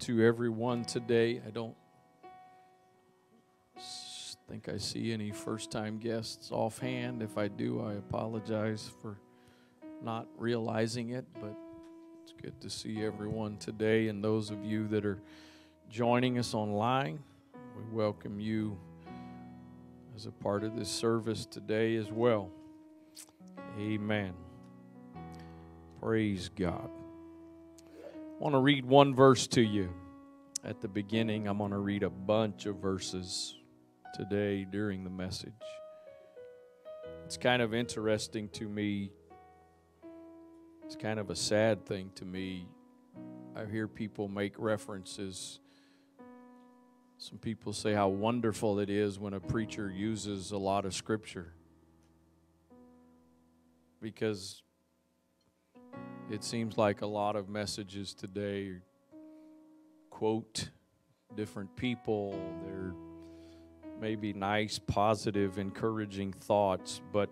to everyone today. I don't think I see any first time guests offhand. If I do, I apologize for not realizing it, but it's good to see everyone today and those of you that are joining us online. We welcome you as a part of this service today as well. Amen. Praise God. I want to read one verse to you at the beginning. I'm going to read a bunch of verses today during the message. It's kind of interesting to me. It's kind of a sad thing to me. I hear people make references. Some people say how wonderful it is when a preacher uses a lot of scripture. Because it seems like a lot of messages today quote different people. They're maybe nice, positive, encouraging thoughts, but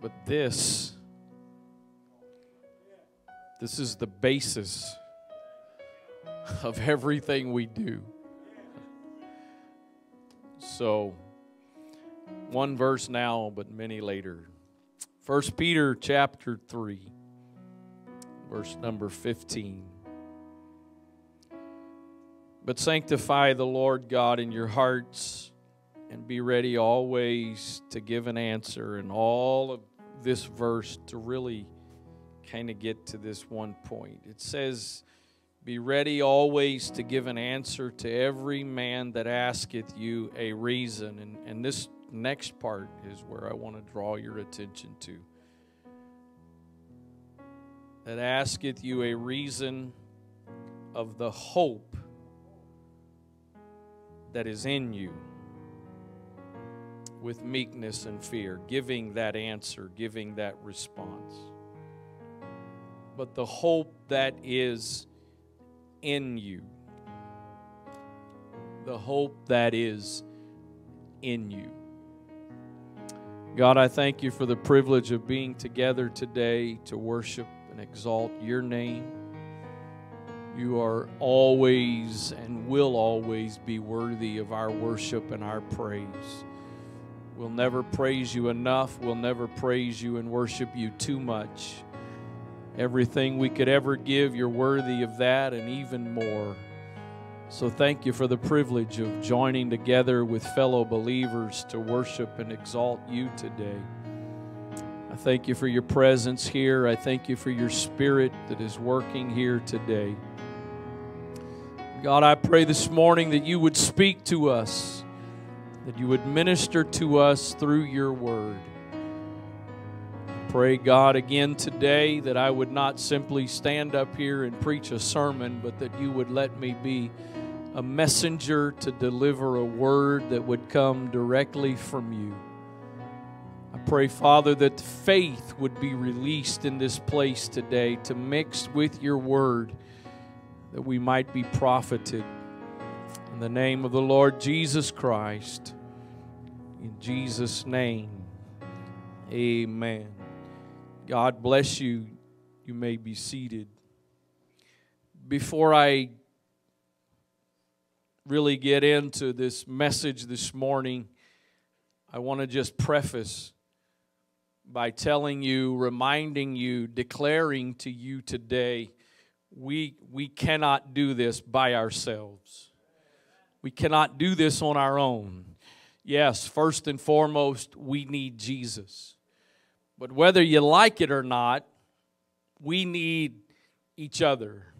but this this is the basis of everything we do. So one verse now, but many later. First Peter chapter 3 verse number 15. But sanctify the Lord God in your hearts and be ready always to give an answer. And all of this verse to really kind of get to this one point. It says, Be ready always to give an answer to every man that asketh you a reason. And, and this next part is where I want to draw your attention to. That asketh you a reason of the hope that is in you with meekness and fear, giving that answer, giving that response. But the hope that is in you, the hope that is in you. God, I thank you for the privilege of being together today to worship and exalt your name. You are always and will always be worthy of our worship and our praise. We'll never praise you enough. We'll never praise you and worship you too much. Everything we could ever give, you're worthy of that and even more. So thank you for the privilege of joining together with fellow believers to worship and exalt you today. Thank you for your presence here. I thank you for your spirit that is working here today. God, I pray this morning that you would speak to us, that you would minister to us through your word. Pray, God, again today that I would not simply stand up here and preach a sermon, but that you would let me be a messenger to deliver a word that would come directly from you. I pray, Father, that faith would be released in this place today to mix with your word that we might be profited. In the name of the Lord Jesus Christ, in Jesus' name, amen. God bless you. You may be seated. Before I really get into this message this morning, I want to just preface by telling you, reminding you, declaring to you today we, we cannot do this by ourselves. We cannot do this on our own. Yes, first and foremost, we need Jesus. But whether you like it or not, we need each other.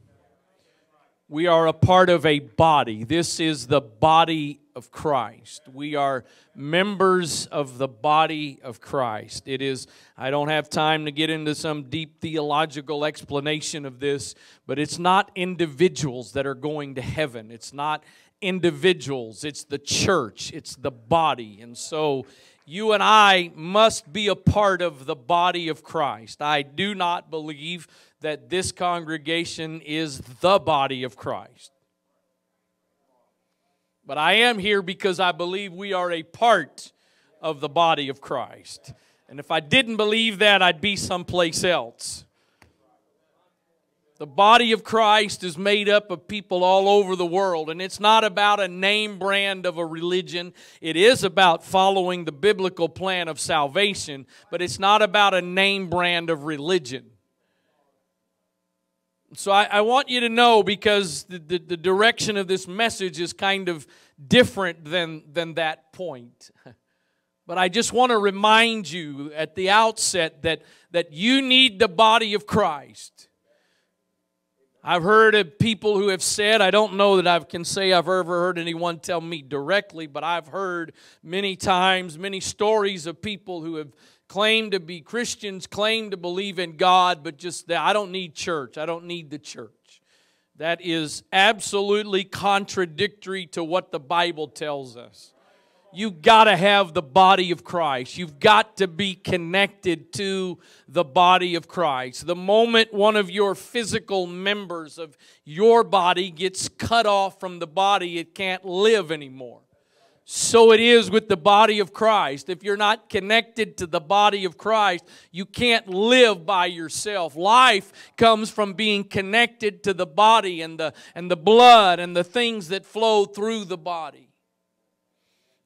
We are a part of a body. This is the body of Christ. We are members of the body of Christ. It is, I don't have time to get into some deep theological explanation of this, but it's not individuals that are going to heaven. It's not individuals, it's the church, it's the body. And so you and I must be a part of the body of Christ. I do not believe that this congregation is the body of Christ. But I am here because I believe we are a part of the body of Christ. And if I didn't believe that, I'd be someplace else. The body of Christ is made up of people all over the world, and it's not about a name brand of a religion. It is about following the biblical plan of salvation, but it's not about a name brand of religion. So I, I want you to know because the, the, the direction of this message is kind of different than, than that point. But I just want to remind you at the outset that, that you need the body of Christ. I've heard of people who have said, I don't know that I can say I've ever heard anyone tell me directly, but I've heard many times, many stories of people who have claimed to be Christians, claim to believe in God, but just that I don't need church. I don't need the church. That is absolutely contradictory to what the Bible tells us you've got to have the body of Christ. You've got to be connected to the body of Christ. The moment one of your physical members of your body gets cut off from the body, it can't live anymore. So it is with the body of Christ. If you're not connected to the body of Christ, you can't live by yourself. Life comes from being connected to the body and the, and the blood and the things that flow through the body.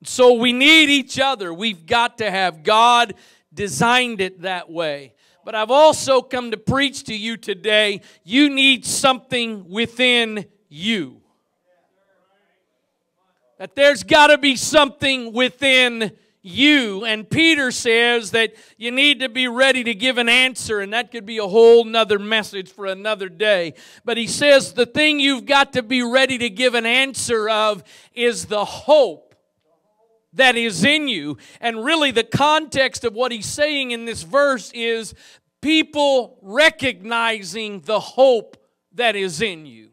So we need each other. We've got to have God designed it that way. But I've also come to preach to you today. You need something within you. That there's got to be something within you. And Peter says that you need to be ready to give an answer, and that could be a whole nother message for another day. But he says the thing you've got to be ready to give an answer of is the hope that is in you. And really, the context of what he's saying in this verse is people recognizing the hope that is in you.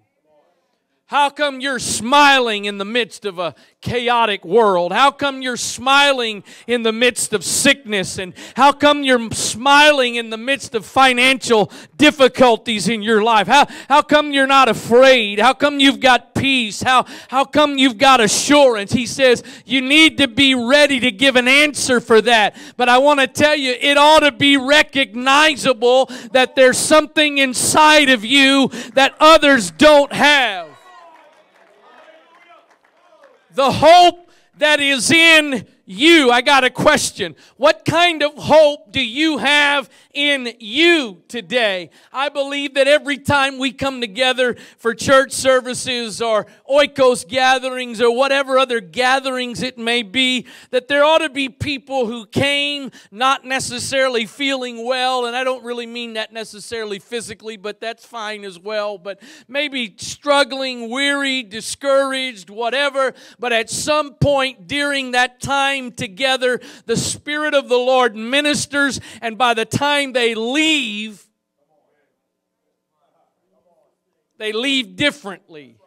How come you're smiling in the midst of a chaotic world? How come you're smiling in the midst of sickness? And how come you're smiling in the midst of financial difficulties in your life? How, how come you're not afraid? How come you've got peace? How, how come you've got assurance? He says you need to be ready to give an answer for that. But I want to tell you, it ought to be recognizable that there's something inside of you that others don't have the hope that is in you. I got a question. What kind of hope do you have in you today? I believe that every time we come together for church services or oikos gatherings or whatever other gatherings it may be, that there ought to be people who came not necessarily feeling well, and I don't really mean that necessarily physically, but that's fine as well, but maybe struggling, weary, discouraged, whatever, but at some point during that time, time together, the Spirit of the Lord ministers, and by the time they leave, they leave differently.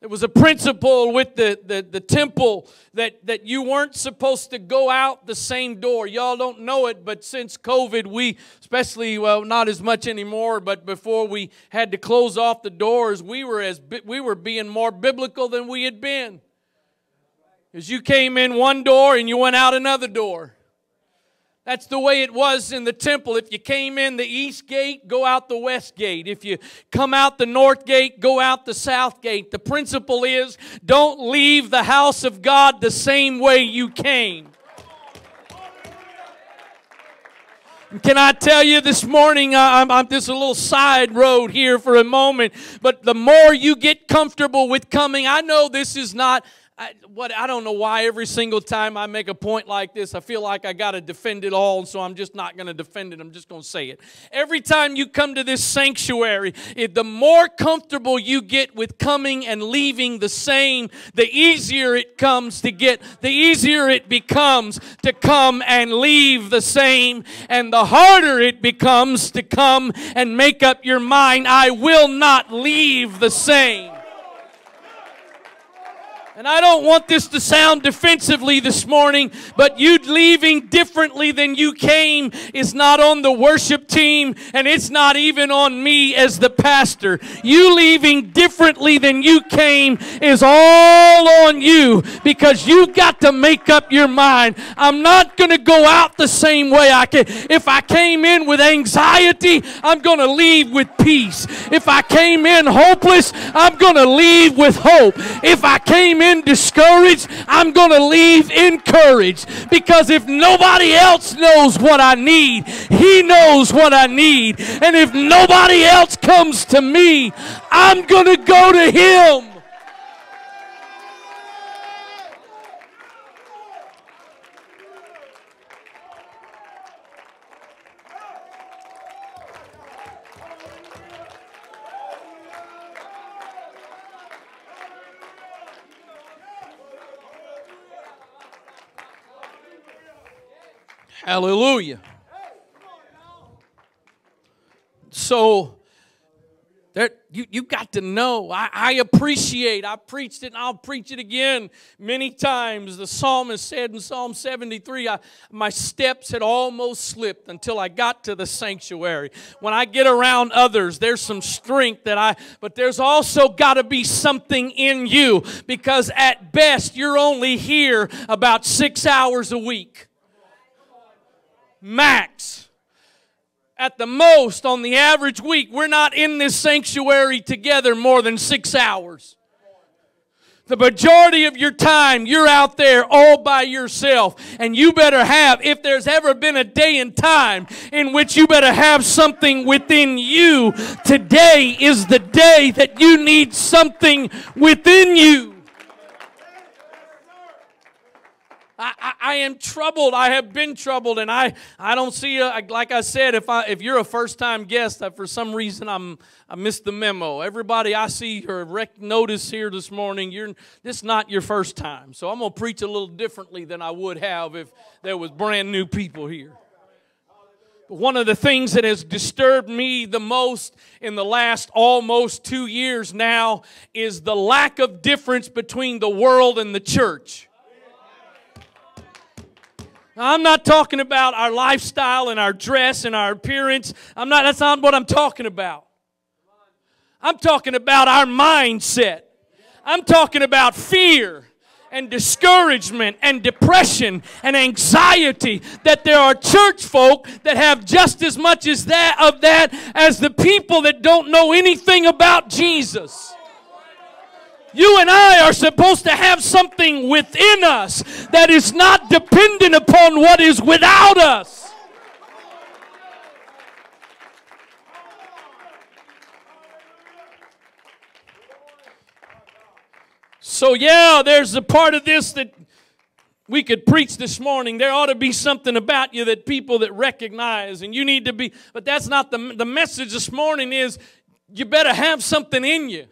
There was a principle with the, the, the temple that, that you weren't supposed to go out the same door. Y'all don't know it, but since COVID, we, especially, well, not as much anymore, but before we had to close off the doors, we were, as, we were being more biblical than we had been. Because you came in one door and you went out another door. That's the way it was in the temple. If you came in the east gate, go out the west gate. If you come out the north gate, go out the south gate. The principle is don't leave the house of God the same way you came. Can I tell you this morning, I'm, I'm just a little side road here for a moment, but the more you get comfortable with coming, I know this is not I, what I don't know why every single time I make a point like this, I feel like I got to defend it all, so I'm just not going to defend it. I'm just going to say it. Every time you come to this sanctuary, it, the more comfortable you get with coming and leaving the same, the easier it comes to get, the easier it becomes to come and leave the same, and the harder it becomes to come and make up your mind, I will not leave the same. And I don't want this to sound defensively this morning, but you leaving differently than you came is not on the worship team and it's not even on me as the pastor. You leaving differently than you came is all on you because you've got to make up your mind. I'm not going to go out the same way I came. If I came in with anxiety, I'm going to leave with peace. If I came in hopeless, I'm going to leave with hope. If I came in in discouraged, I'm going to leave encouraged. Because if nobody else knows what I need, He knows what I need. And if nobody else comes to me, I'm going to go to Him. Hallelujah. So, there, you, you got to know. I, I appreciate, I preached it and I'll preach it again many times. The psalmist said in Psalm 73, I, my steps had almost slipped until I got to the sanctuary. When I get around others, there's some strength that I, but there's also got to be something in you because at best you're only here about six hours a week max. At the most, on the average week, we're not in this sanctuary together more than six hours. The majority of your time, you're out there all by yourself. And you better have, if there's ever been a day and time in which you better have something within you, today is the day that you need something within you. I, I, am troubled. I have been troubled, and I, I don't see, a, like I said, if, I, if you're a first time guest, for some reason I'm, I missed the memo. Everybody I see or rec- notice here this morning, you're, this is not your first time. So I'm going to preach a little differently than I would have if there was brand new people here. But one of the things that has disturbed me the most in the last almost two years now is the lack of difference between the world and the church. I'm not talking about our lifestyle and our dress and our appearance. I'm not, that's not what I'm talking about. I'm talking about our mindset. I'm talking about fear and discouragement and depression and anxiety that there are church folk that have just as much as that of that as the people that don't know anything about Jesus. You and I are supposed to have something within us that is not dependent upon what is without us. So, yeah, there's a part of this that we could preach this morning. There ought to be something about you that people that recognize, and you need to be, but that's not the, the message this morning is you better have something in you.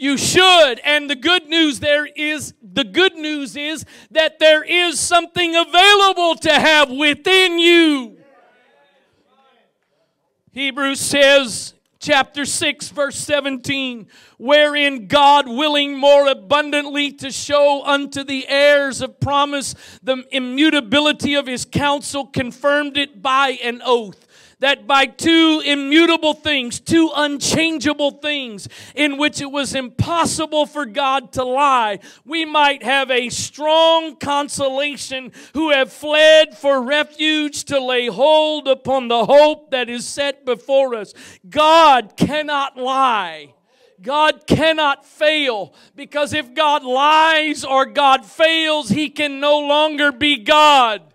You should. And the good news there is the good news is that there is something available to have within you. Hebrews says chapter 6 verse 17 wherein God willing more abundantly to show unto the heirs of promise the immutability of his counsel confirmed it by an oath that by two immutable things, two unchangeable things, in which it was impossible for God to lie, we might have a strong consolation who have fled for refuge to lay hold upon the hope that is set before us. God cannot lie. God cannot fail because if God lies or God fails, he can no longer be God.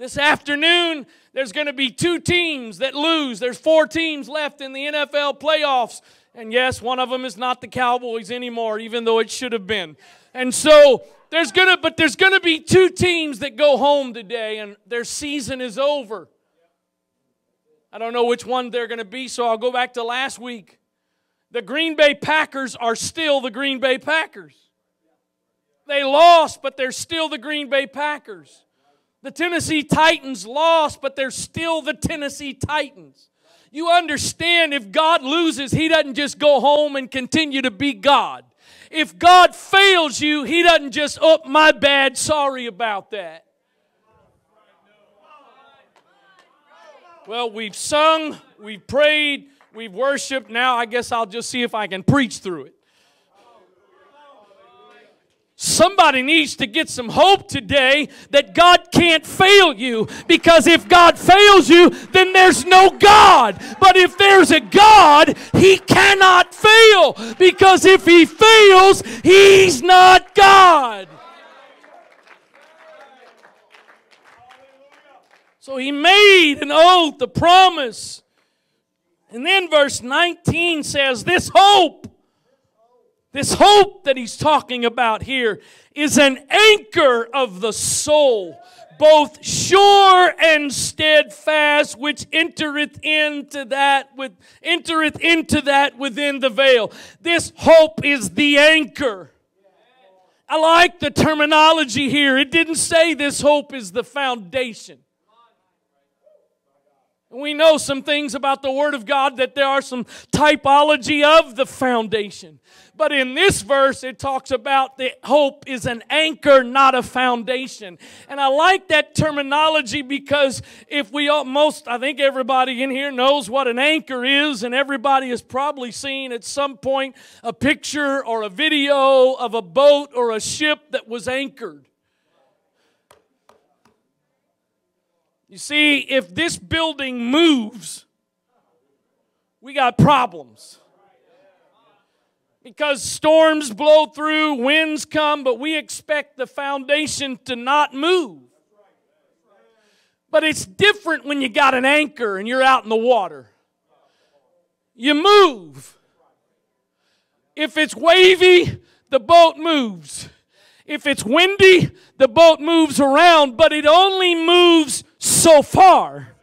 This afternoon, there's going to be two teams that lose. There's four teams left in the NFL playoffs. And yes, one of them is not the Cowboys anymore, even though it should have been. And so there's gonna, but there's gonna be two teams that go home today, and their season is over. I don't know which one they're gonna be, so I'll go back to last week. The Green Bay Packers are still the Green Bay Packers. They lost, but they're still the Green Bay Packers. The Tennessee Titans lost, but they're still the Tennessee Titans. You understand if God loses, He doesn't just go home and continue to be God. If God fails you, He doesn't just, oh, my bad, sorry about that. Well, we've sung, we've prayed, we've worshiped. Now I guess I'll just see if I can preach through it. Somebody needs to get some hope today that God can't fail you because if God fails you, then there's no God. But if there's a God, He cannot fail because if He fails, He's not God. So He made an oath, a promise. And then verse 19 says, This hope this hope that he's talking about here is an anchor of the soul, both sure and steadfast, which entereth into that with entereth into that within the veil. This hope is the anchor. I like the terminology here. It didn't say this hope is the foundation. We know some things about the Word of God that there are some typology of the foundation. But in this verse, it talks about the hope is an anchor, not a foundation. And I like that terminology because if we all, most, I think everybody in here knows what an anchor is, and everybody has probably seen at some point a picture or a video of a boat or a ship that was anchored. You see, if this building moves, we got problems because storms blow through, winds come, but we expect the foundation to not move. But it's different when you got an anchor and you're out in the water. You move. If it's wavy, the boat moves. If it's windy, the boat moves around, but it only moves so far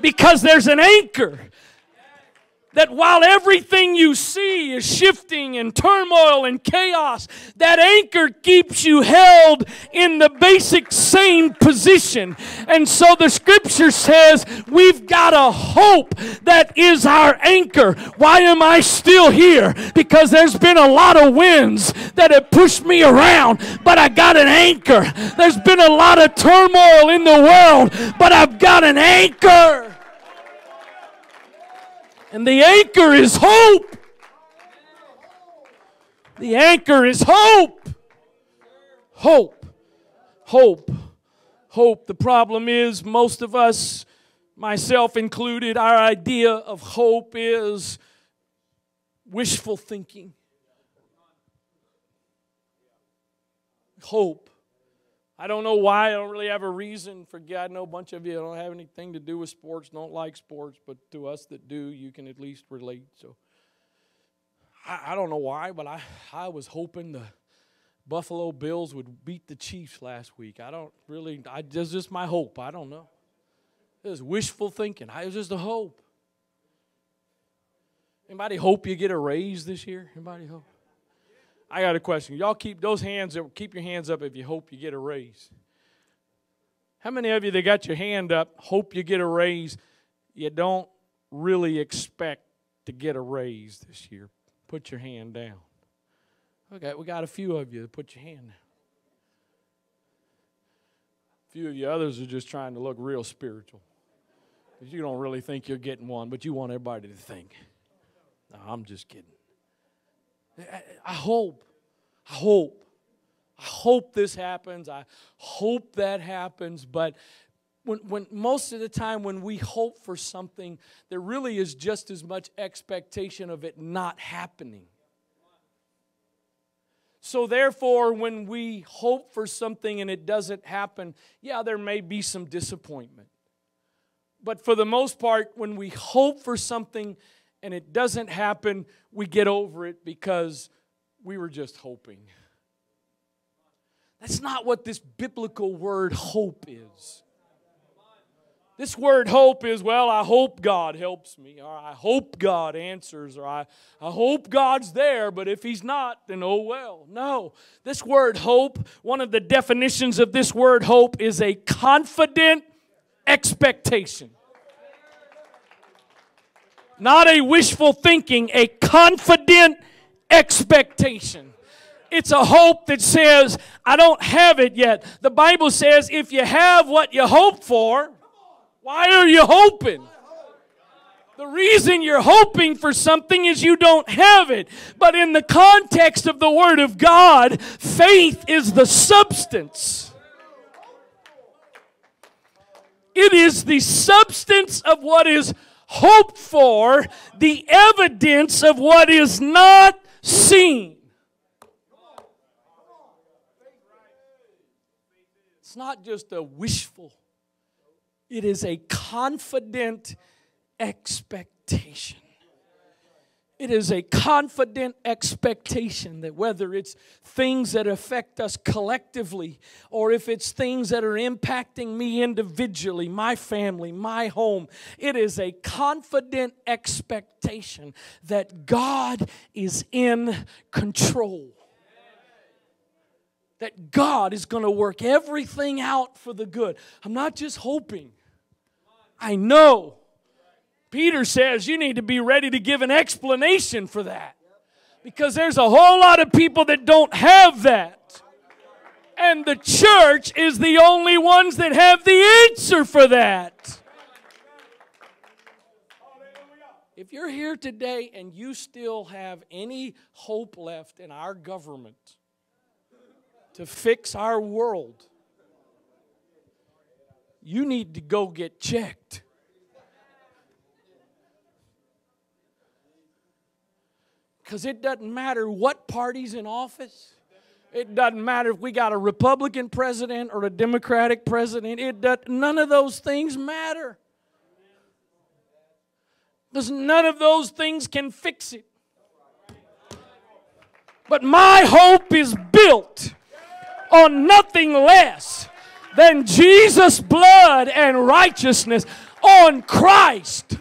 because there's an anchor that while everything you see is shifting and turmoil and chaos, that anchor keeps you held in the basic same position. And so the scripture says we've got a hope that is our anchor. Why am I still here? Because there's been a lot of winds that have pushed me around, but I got an anchor. There's been a lot of turmoil in the world, but I've got an anchor. And the anchor is hope. The anchor is hope. Hope. Hope. Hope. The problem is, most of us, myself included, our idea of hope is wishful thinking. Hope. I don't know why. I don't really have a reason for God. I know a bunch of you don't have anything to do with sports, don't like sports, but to us that do, you can at least relate. So I, I don't know why, but I, I was hoping the Buffalo Bills would beat the Chiefs last week. I don't really, I, this just my hope. I don't know. It was wishful thinking. I, it was just a hope. Anybody hope you get a raise this year? Anybody hope? I got a question. Y'all keep those hands up, keep your hands up if you hope you get a raise. How many of you that got your hand up hope you get a raise? You don't really expect to get a raise this year. Put your hand down. Okay, we got a few of you that put your hand down. A few of you others are just trying to look real spiritual. You don't really think you're getting one, but you want everybody to think. No, I'm just kidding. I hope, I hope, I hope this happens. I hope that happens. But when, when most of the time when we hope for something, there really is just as much expectation of it not happening. So, therefore, when we hope for something and it doesn't happen, yeah, there may be some disappointment. But for the most part, when we hope for something and it doesn't happen, we get over it because we were just hoping. That's not what this biblical word hope is. This word hope is, well, I hope God helps me, or I hope God answers, or I, I hope God's there, but if He's not, then oh well. No. This word hope, one of the definitions of this word hope is a confident expectation. Not a wishful thinking, a confident expectation. It's a hope that says, I don't have it yet. The Bible says, if you have what you hope for, why are you hoping? The reason you're hoping for something is you don't have it. But in the context of the Word of God, faith is the substance. It is the substance of what is hoped for, the evidence of what is not seen. It's not just a wishful, it is a confident expectation. It is a confident expectation that whether it's things that affect us collectively or if it's things that are impacting me individually, my family, my home, it is a confident expectation that God is in control that God is going to work everything out for the good. I'm not just hoping, I know. Peter says you need to be ready to give an explanation for that because there's a whole lot of people that don't have that. And the church is the only ones that have the answer for that. If you're here today and you still have any hope left in our government, to fix our world, you need to go get checked. Because it doesn't matter what party's in office. It doesn't matter if we got a Republican president or a Democratic president. It does, none of those things matter. Because none of those things can fix it. But my hope is built on nothing less than Jesus' blood and righteousness on Christ.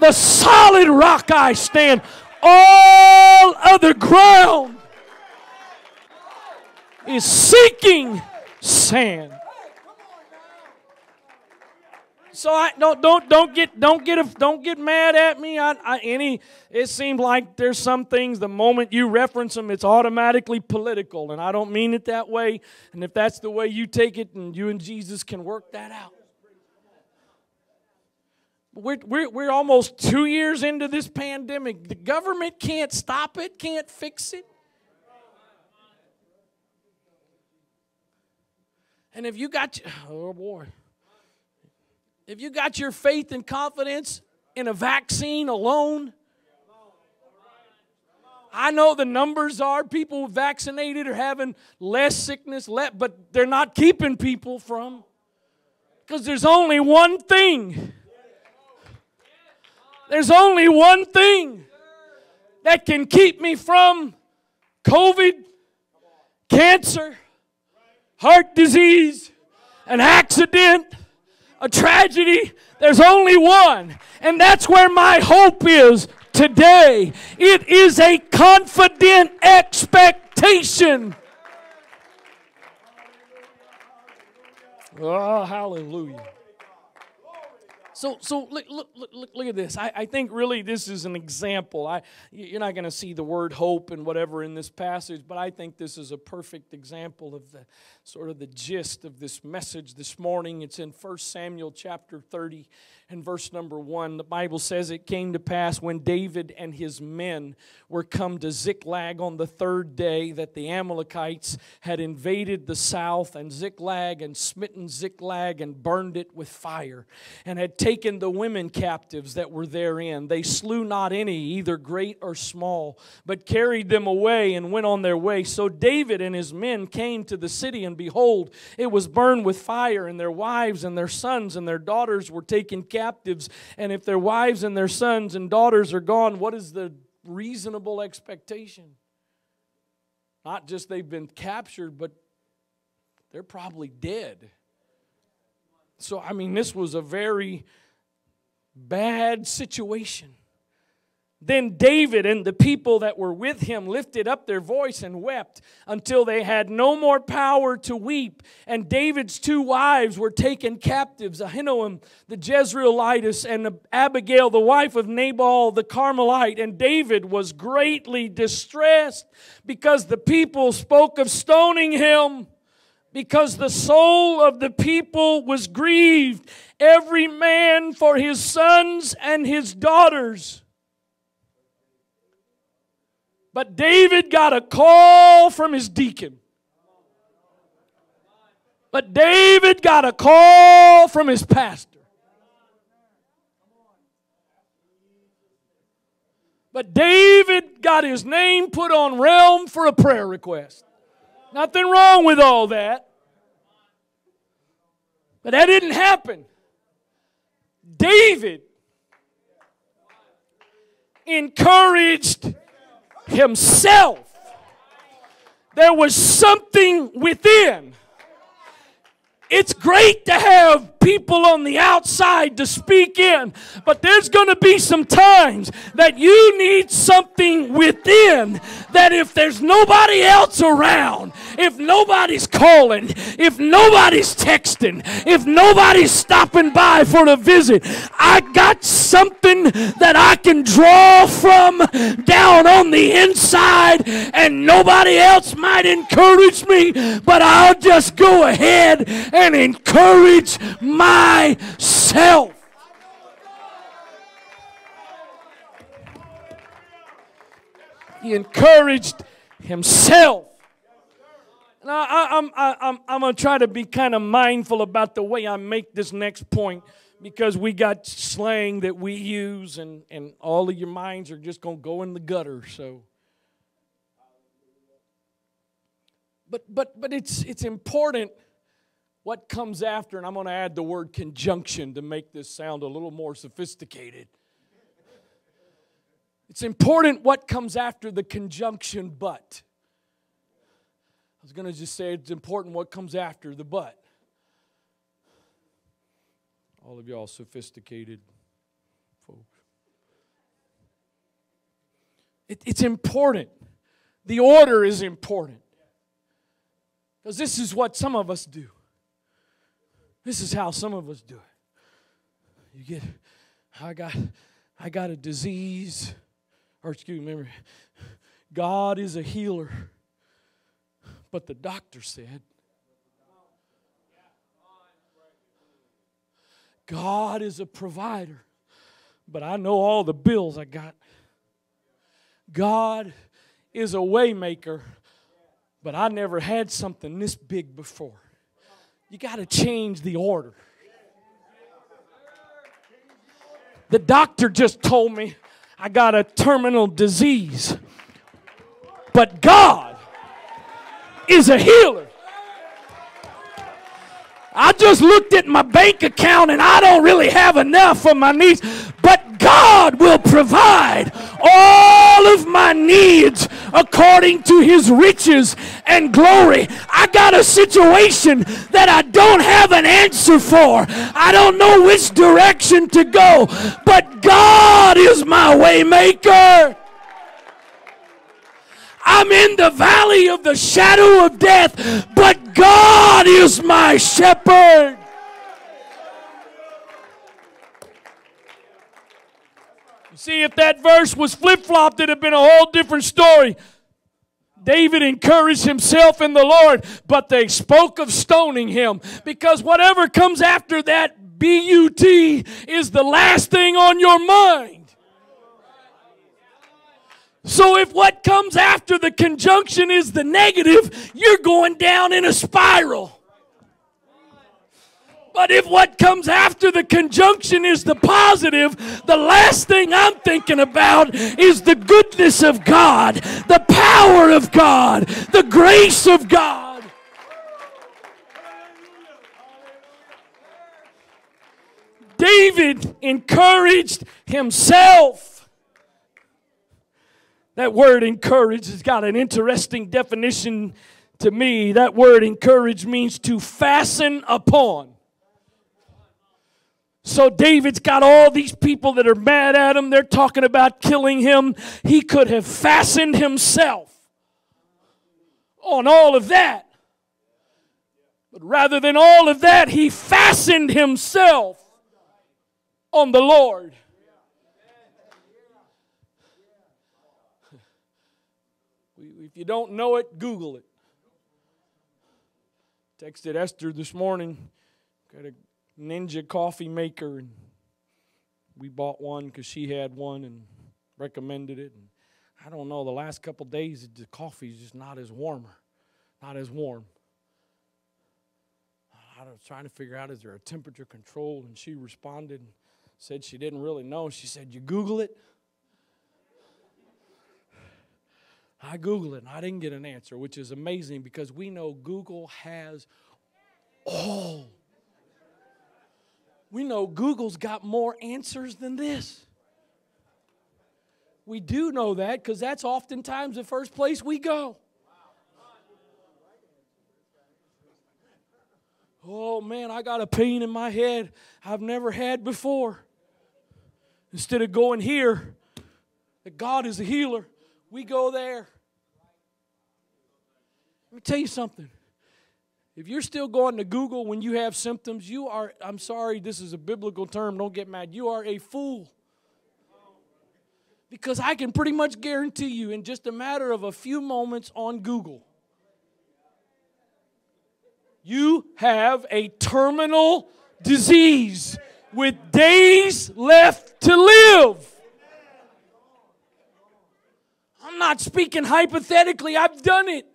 The solid rock I stand, all other ground is sinking sand. So I don't don't don't get don't get a, don't get mad at me. I, I, any it seems like there's some things the moment you reference them, it's automatically political, and I don't mean it that way. And if that's the way you take it, and you and Jesus can work that out. We're, we're, we're almost two years into this pandemic. The government can't stop it, can't fix it. And if you got, oh boy. If you got your faith and confidence in a vaccine alone, I know the numbers are people vaccinated are having less sickness, but they're not keeping people from. Because there's only one thing. There's only one thing that can keep me from COVID, cancer, heart disease, an accident a tragedy, there's only one. And that's where my hope is today. It is a confident expectation. Oh, hallelujah. So, so look, look, look, look at this. I, I think really this is an example. I, you're not going to see the word hope and whatever in this passage, but I think this is a perfect example of the sort of the gist of this message this morning. It's in 1 Samuel chapter 30 and verse number 1. The Bible says it came to pass when David and his men were come to Ziklag on the third day that the Amalekites had invaded the south and Ziklag and smitten Ziklag and burned it with fire and had taken the women captives that were therein. They slew not any, either great or small, but carried them away and went on their way. So David and his men came to the city, and behold, it was burned with fire, and their wives and their sons and their daughters were taken captives. And if their wives and their sons and daughters are gone, what is the reasonable expectation? Not just they've been captured, but they're probably dead. So, I mean, this was a very bad situation. Then David and the people that were with him lifted up their voice and wept until they had no more power to weep. And David's two wives were taken captives Ahinoam the Jezreelitess and Abigail, the wife of Nabal the Carmelite. And David was greatly distressed because the people spoke of stoning him, because the soul of the people was grieved, every man for his sons and his daughters. But David got a call from his deacon. But David got a call from his pastor. But David got his name put on realm for a prayer request. Nothing wrong with all that. But that didn't happen. David encouraged himself. There was something within. It's great to have people on the outside to speak in, but there's going to be some times that you need something within that if there's nobody else around, if nobody's calling, if nobody's texting, if nobody's stopping by for a visit, I got something that I can draw from down on the inside, and nobody else might encourage me, but I'll just go ahead and encourage myself. He encouraged himself. Now, I, am I'm, I'm, I'm going to try to be kind of mindful about the way I make this next point because we got slang that we use, and, and all of your minds are just going to go in the gutter. So, but but but it's it's important what comes after, and I'm going to add the word conjunction to make this sound a little more sophisticated. It's important what comes after the conjunction but. I was going to just say it's important what comes after the but. All of y'all sophisticated folks. It, it's important. The order is important. Because this is what some of us do. This is how some of us do it. You get, I got, I got a disease, or excuse me, God is a healer. But the doctor said, God is a provider, but I know all the bills I got. God is a waymaker, but I never had something this big before. You got to change the order. The doctor just told me I got a terminal disease. But God is a healer. I just looked at my bank account and I don't really have enough for my needs, but God will provide all of my needs according to his riches and glory. I got a situation that I don't have an answer for. I don't know which direction to go, but God is my waymaker. I'm in the valley of the shadow of death, but God is my shepherd. See, if that verse was flip flopped, it'd have been a whole different story. David encouraged himself in the Lord, but they spoke of stoning him because whatever comes after that BUT is the last thing on your mind. So if what comes after the conjunction is the negative, you're going down in a spiral. But if what comes after the conjunction is the positive, the last thing I'm thinking about is the goodness of God, the power of God, the grace of God. David encouraged himself. That word encourage has got an interesting definition to me. That word encourage means to fasten upon. So David's got all these people that are mad at him. They're talking about killing him. He could have fastened himself on all of that. But rather than all of that, he fastened himself on the Lord. If you don't know it, Google it. Texted Esther this morning, got a Ninja coffee maker, and we bought one because she had one and recommended it. And I don't know, the last couple days the coffee is just not as warmer, not as warm. I was trying to figure out is there a temperature control, and she responded and said she didn't really know. She said, "You Google it." I Googled it and I didn't get an answer, which is amazing because we know Google has all we know Google's got more answers than this. We do know that because that's oftentimes the first place we go. Oh man, I got a pain in my head I've never had before. Instead of going here, that God is a healer, we go there. Let me tell you something. If you're still going to Google when you have symptoms, you are, I'm sorry, this is a biblical term, don't get mad. You are a fool. Because I can pretty much guarantee you, in just a matter of a few moments on Google, you have a terminal disease with days left to live. I'm not speaking hypothetically, I've done it.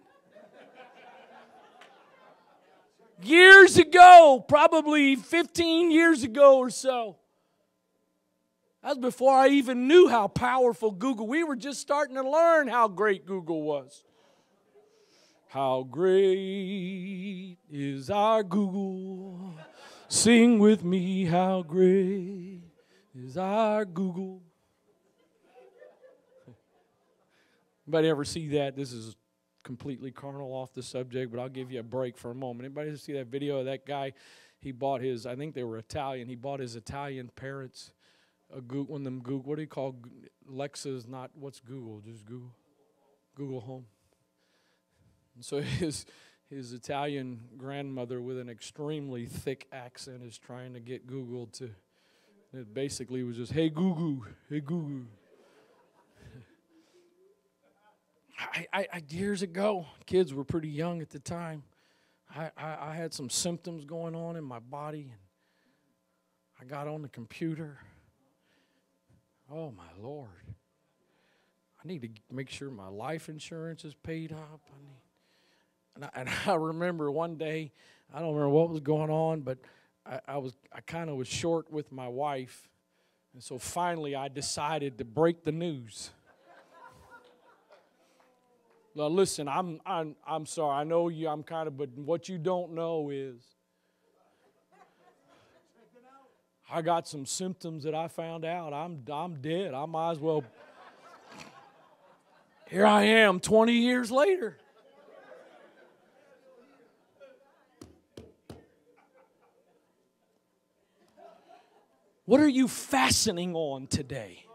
Years ago, probably 15 years ago or so. That was before I even knew how powerful Google. We were just starting to learn how great Google was. How great is our Google? Sing with me, how great is our Google? Anybody ever see that? This is completely carnal off the subject, but I'll give you a break for a moment. Anybody see that video of that guy? He bought his, I think they were Italian. He bought his Italian parents a Google, one of them Google. What do you call Lexa's? Not what's Google? Just Google, Google Home. And so his his Italian grandmother with an extremely thick accent is trying to get Google to. It basically was just, "Hey Google, hey Google." I, I, I, years ago, kids were pretty young at the time. I, I, I had some symptoms going on in my body, and I got on the computer. Oh, my Lord. I need to make sure my life insurance is paid up. I need, and I, and I remember one day, I don't remember what was going on, but I, I was I kind of was short with my wife, and so finally I decided to break the news. Now, listen, I'm, I'm, I'm sorry. I know you, I'm kind of, but what you don't know is I got some symptoms that I found out. I'm, I'm dead. I might as well. Here I am 20 years later. What are you fastening on today?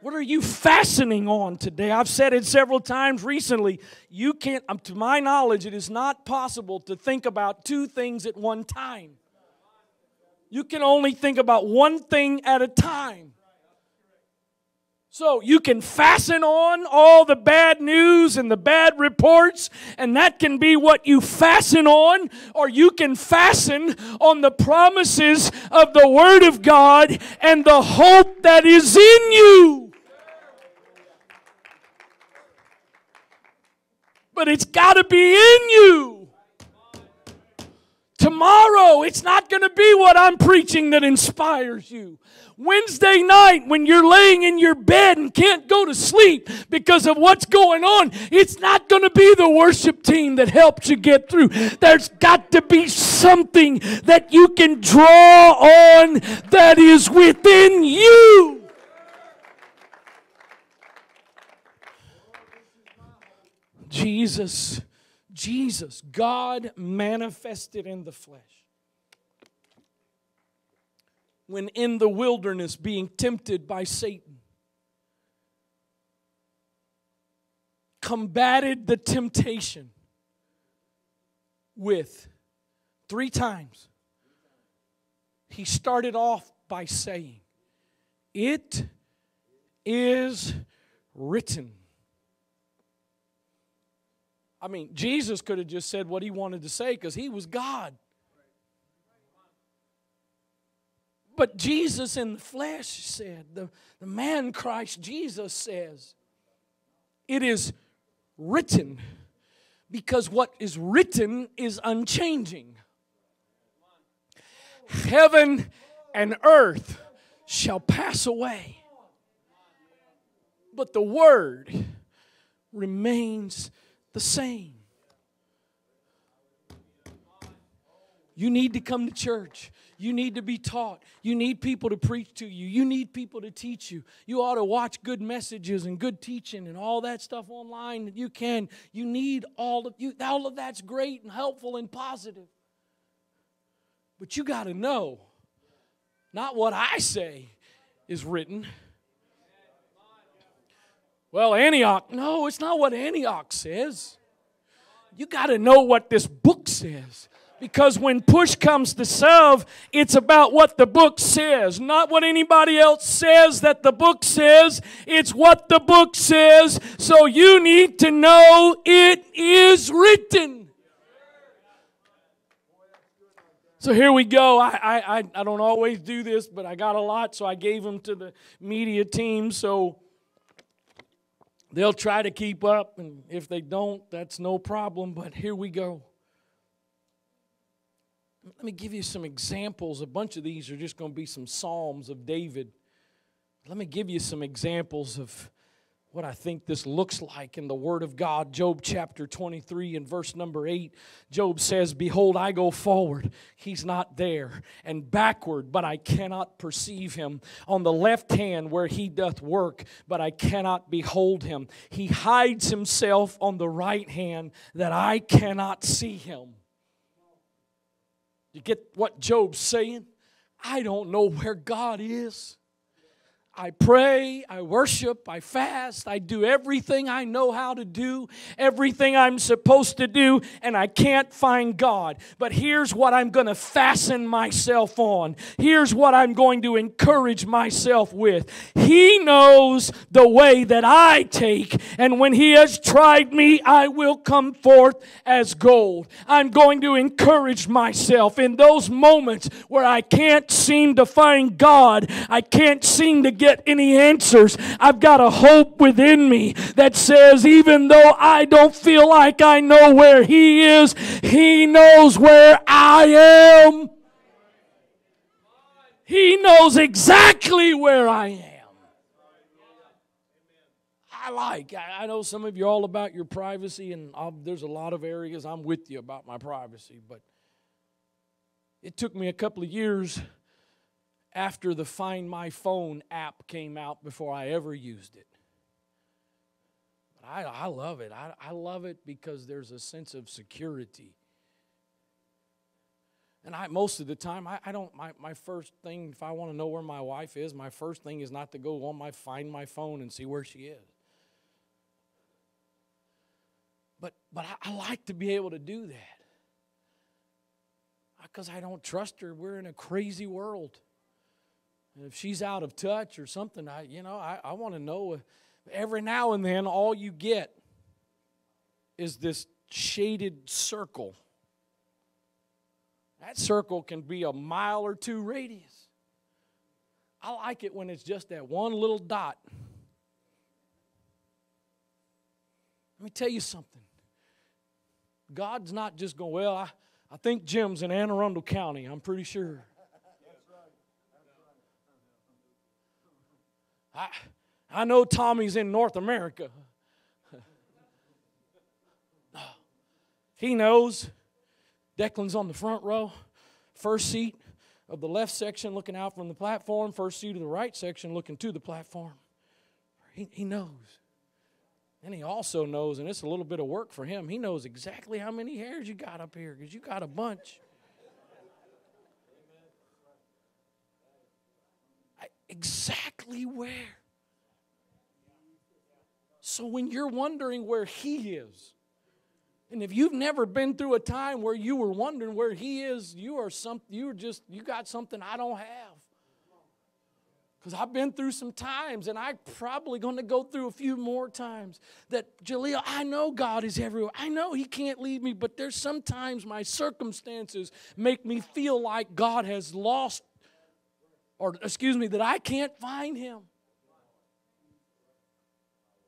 What are you fastening on today? I've said it several times recently. You can't, um, to my knowledge, it is not possible to think about two things at one time. You can only think about one thing at a time. So you can fasten on all the bad news and the bad reports, and that can be what you fasten on, or you can fasten on the promises of the Word of God and the hope that is in you. But it's got to be in you. Tomorrow, it's not going to be what I'm preaching that inspires you. Wednesday night, when you're laying in your bed and can't go to sleep because of what's going on, it's not going to be the worship team that helps you get through. There's got to be something that you can draw on that is within you. Jesus, Jesus, God manifested in the flesh. when in the wilderness being tempted by Satan, combated the temptation with three times. He started off by saying, It is written. I mean, Jesus could have just said what he wanted to say because he was God. But Jesus in the flesh said, the, the man Christ Jesus says, it is written because what is written is unchanging. Heaven and earth shall pass away, but the word remains the same. You need to come to church. You need to be taught. You need people to preach to you. You need people to teach you. You ought to watch good messages and good teaching and all that stuff online that you can. You need all of you all of that's great and helpful and positive. But you got to know not what I say is written. Well, Antioch, no, it's not what Antioch says. You got to know what this book says. Because when push comes to shove, it's about what the book says, not what anybody else says that the book says. It's what the book says. So you need to know it is written. So here we go. I, I, I don't always do this, but I got a lot, so I gave them to the media team. So they'll try to keep up, and if they don't, that's no problem. But here we go. Let me give you some examples. A bunch of these are just going to be some Psalms of David. Let me give you some examples of what I think this looks like in the Word of God. Job chapter 23 and verse number 8. Job says, Behold, I go forward, he's not there, and backward, but I cannot perceive him. On the left hand where he doth work, but I cannot behold him. He hides himself on the right hand that I cannot see him. You get what Job's saying? I don't know where God is. I pray, I worship, I fast, I do everything I know how to do, everything I'm supposed to do, and I can't find God. But here's what I'm going to fasten myself on. Here's what I'm going to encourage myself with. He knows the way that I take, and when He has tried me, I will come forth as gold. I'm going to encourage myself in those moments where I can't seem to find God, I can't seem to get get any answers, I've got a hope within me that says, even though I don't feel like I know where He is, He knows where I am. He knows exactly where I am. I like. I know some of you all about your privacy, and I'll, there's a lot of areas I'm with you about my privacy, but it took me a couple of years after the Find My Phone app came out before I ever used it. But I, I love it. I, I love it because there's a sense of security. And I most of the time I, I don't my, my first thing, if I want to know where my wife is, my first thing is not to go on my find my phone and see where she is. But but I, I like to be able to do that. Because I don't trust her. We're in a crazy world. If she's out of touch or something, I, you know, I, I want to know. Every now and then, all you get is this shaded circle. That circle can be a mile or two radius. I like it when it's just that one little dot. Let me tell you something. God's not just going, well, I, I think Jim's in Anne Arundel County, I'm pretty sure. I, I know Tommy's in North America. he knows. Declan's on the front row, first seat of the left section looking out from the platform, first seat of the right section looking to the platform. He, he knows. And he also knows, and it's a little bit of work for him, he knows exactly how many hairs you got up here because you got a bunch. Exactly where. So when you're wondering where He is, and if you've never been through a time where you were wondering where He is, you are some, you are just you got something I don't have. Because I've been through some times, and I'm probably going to go through a few more times. That Jaleel, I know God is everywhere. I know He can't leave me, but there's sometimes my circumstances make me feel like God has lost, or excuse me, that I can't find Him.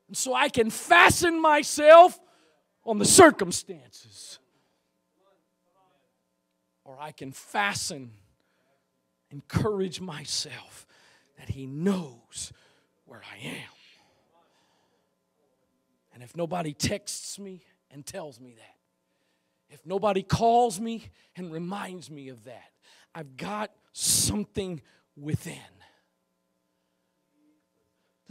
And so I can fasten myself on the circumstances. Or I can fasten, encourage myself that He knows where I am. And if nobody texts me and tells me that, if nobody calls me and reminds me of that, I've got something within.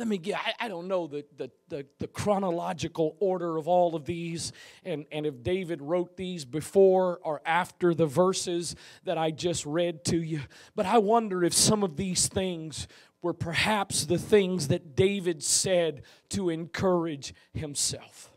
Let me get I, I, don't know the, the, the, the, chronological order of all of these and, and if david wrote these before or after the verses that i just read to you but i wonder if some of these things were perhaps the things that david said to encourage himself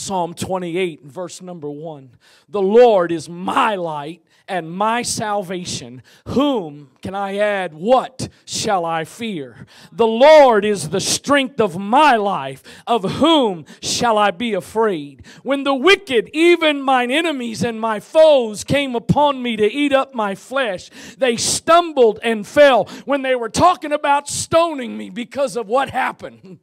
Psalm 28, verse number 1. The Lord is my light and my salvation. Whom can I add? What shall I fear? The Lord is the strength of my life. Of whom shall I be afraid? When the wicked, even mine enemies and my foes, came upon me to eat up my flesh, they stumbled and fell. When they were talking about stoning me because of what happened.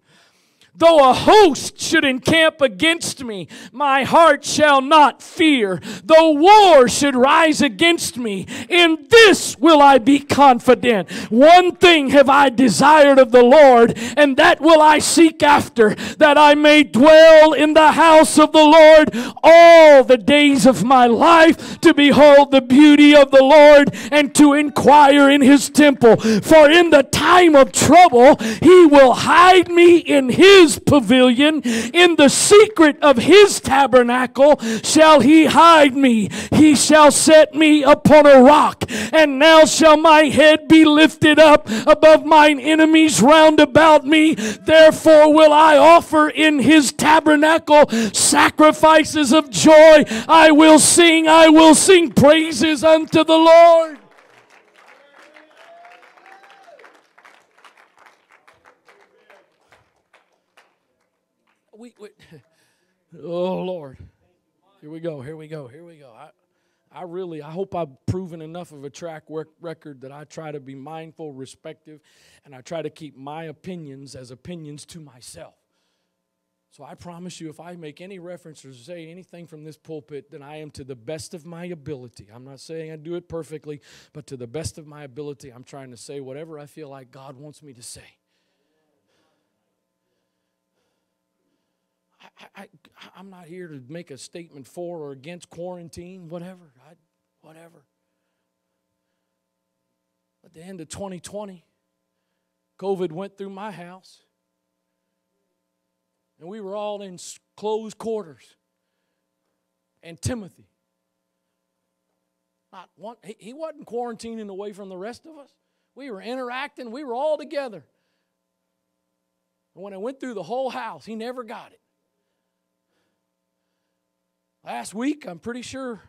Though a host should encamp against me, my heart shall not fear. Though war should rise against me, in this will I be confident. One thing have I desired of the Lord, and that will I seek after, that I may dwell in the house of the Lord all the days of my life, to behold the beauty of the Lord and to inquire in his temple. For in the time of trouble, he will hide me in his his pavilion, in the secret of his tabernacle shall he hide me. He shall set me upon a rock, and now shall my head be lifted up above mine enemies round about me. Therefore will I offer in his tabernacle sacrifices of joy. I will sing, I will sing praises unto the Lord. we, we oh Lord, here we go, here we go, here we go. I, I really, I hope I've proven enough of a track record that I try to be mindful, respective, and I try to keep my opinions as opinions to myself. So I promise you, if I make any reference or say anything from this pulpit, then I am to the best of my ability. I'm not saying I do it perfectly, but to the best of my ability, I'm trying to say whatever I feel like God wants me to say. I, I, I'm not here to make a statement for or against quarantine, whatever. I, whatever. At the end of 2020, COVID went through my house, and we were all in closed quarters. And Timothy, not one, he, he wasn't quarantining away from the rest of us. We were interacting, we were all together. And when I went through the whole house, he never got it. Last week, I'm pretty sure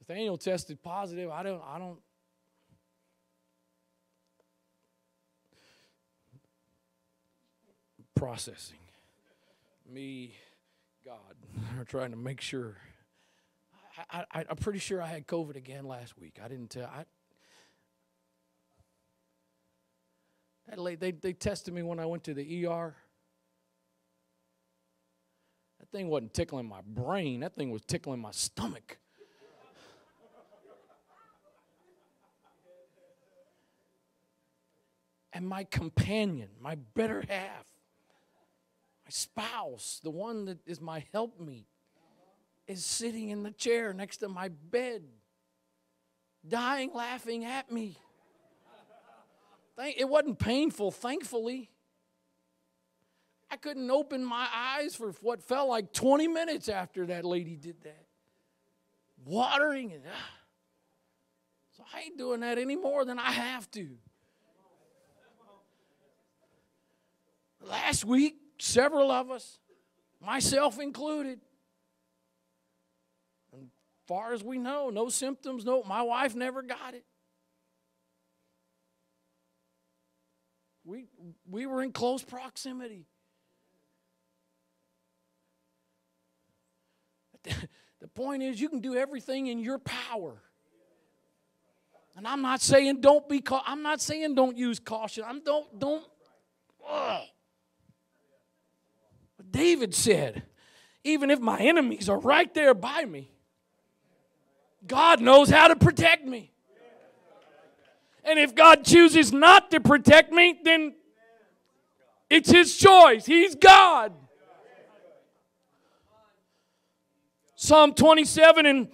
Nathaniel tested positive. I don't, I don't. Processing. Me, God, are trying to make sure. I, I, I'm pretty sure I had COVID again last week. I didn't tell. I, they, they tested me when I went to the ER. That thing wasn't tickling my brain, that thing was tickling my stomach. and my companion, my better half, my spouse, the one that is my helpmeet, is sitting in the chair next to my bed, dying laughing at me. It wasn't painful, thankfully. I couldn't open my eyes for what felt like 20 minutes after that lady did that. Watering it. Ah. So I ain't doing that any more than I have to. Last week, several of us, myself included, and far as we know, no symptoms, no, my wife never got it. we, we were in close proximity. The point is, you can do everything in your power. And I'm not saying don't be. I'm not saying don't use caution. I'm don't don't. Ugh. But David said, even if my enemies are right there by me, God knows how to protect me. And if God chooses not to protect me, then it's His choice. He's God. Psalm 27 and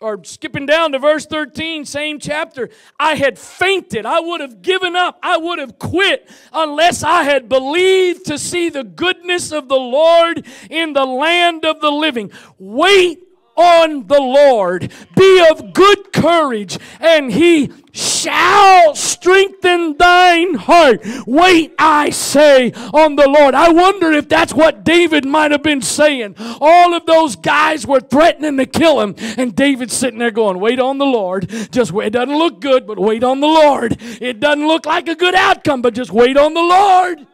or skipping down to verse 13, same chapter. I had fainted. I would have given up. I would have quit unless I had believed to see the goodness of the Lord in the land of the living. Wait on the Lord. Be of good courage, and he shall strengthen thine heart. Wait, I say, on the Lord. I wonder if that's what David might have been saying. All of those guys were threatening to kill him, and David's sitting there going, Wait on the Lord. Just wait. It doesn't look good, but wait on the Lord. It doesn't look like a good outcome, but just wait on the Lord.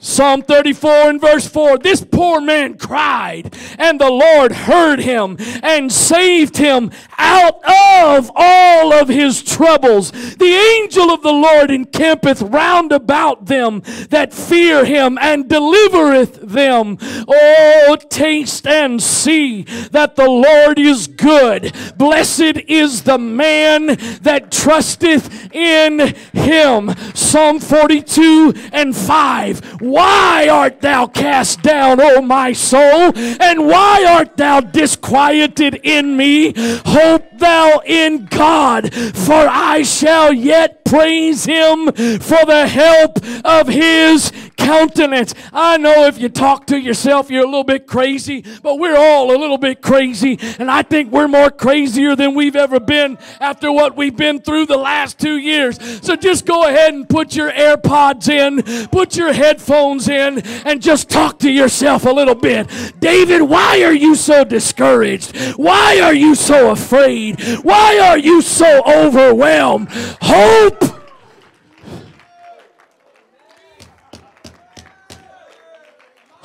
Psalm 34 and verse 4 This poor man cried, and the Lord heard him and saved him out of all of his troubles. The angel of the Lord encampeth round about them that fear him and delivereth them. Oh, taste and see that the Lord is good. Blessed is the man that trusteth in him. Psalm 42 and 5 why art thou cast down, O my soul? And why art thou disquieted in me? Hope thou in God, for I shall yet praise him for the help of his countenance. I know if you talk to yourself, you're a little bit crazy, but we're all a little bit crazy. And I think we're more crazier than we've ever been after what we've been through the last two years. So just go ahead and put your AirPods in, put your headphones in, and just talk to yourself a little bit. David, why are you so discouraged? Why are you so afraid? Why are you so overwhelmed? Hope.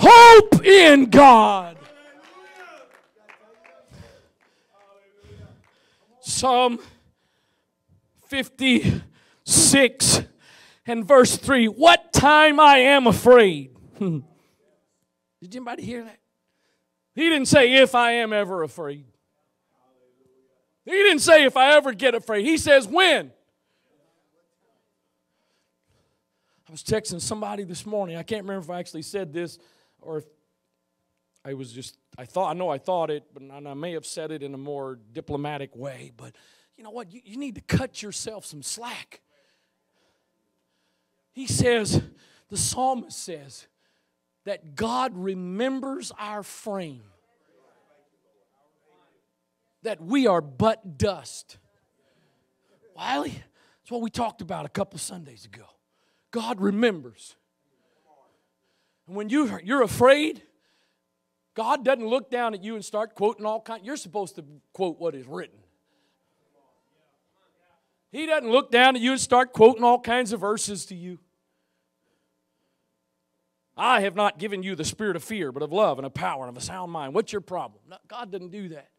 Hope in God. Psalm 56 and verse 3 What time I am afraid. Hmm. Did anybody hear that? He didn't say if I am ever afraid. He didn't say if I ever get afraid. He says when. I was texting somebody this morning. I can't remember if I actually said this or if I was just, I thought, I know I thought it, but I may have said it in a more diplomatic way. But you know what? You, you need to cut yourself some slack. He says, the psalmist says, that God remembers our frame that we are but dust. Wiley, that's what we talked about a couple Sundays ago. God remembers. And when you, you're afraid, God doesn't look down at you and start quoting all kinds. You're supposed to quote what is written. He doesn't look down at you and start quoting all kinds of verses to you. I have not given you the spirit of fear, but of love and of power and of a sound mind. What's your problem? No, God doesn't do that.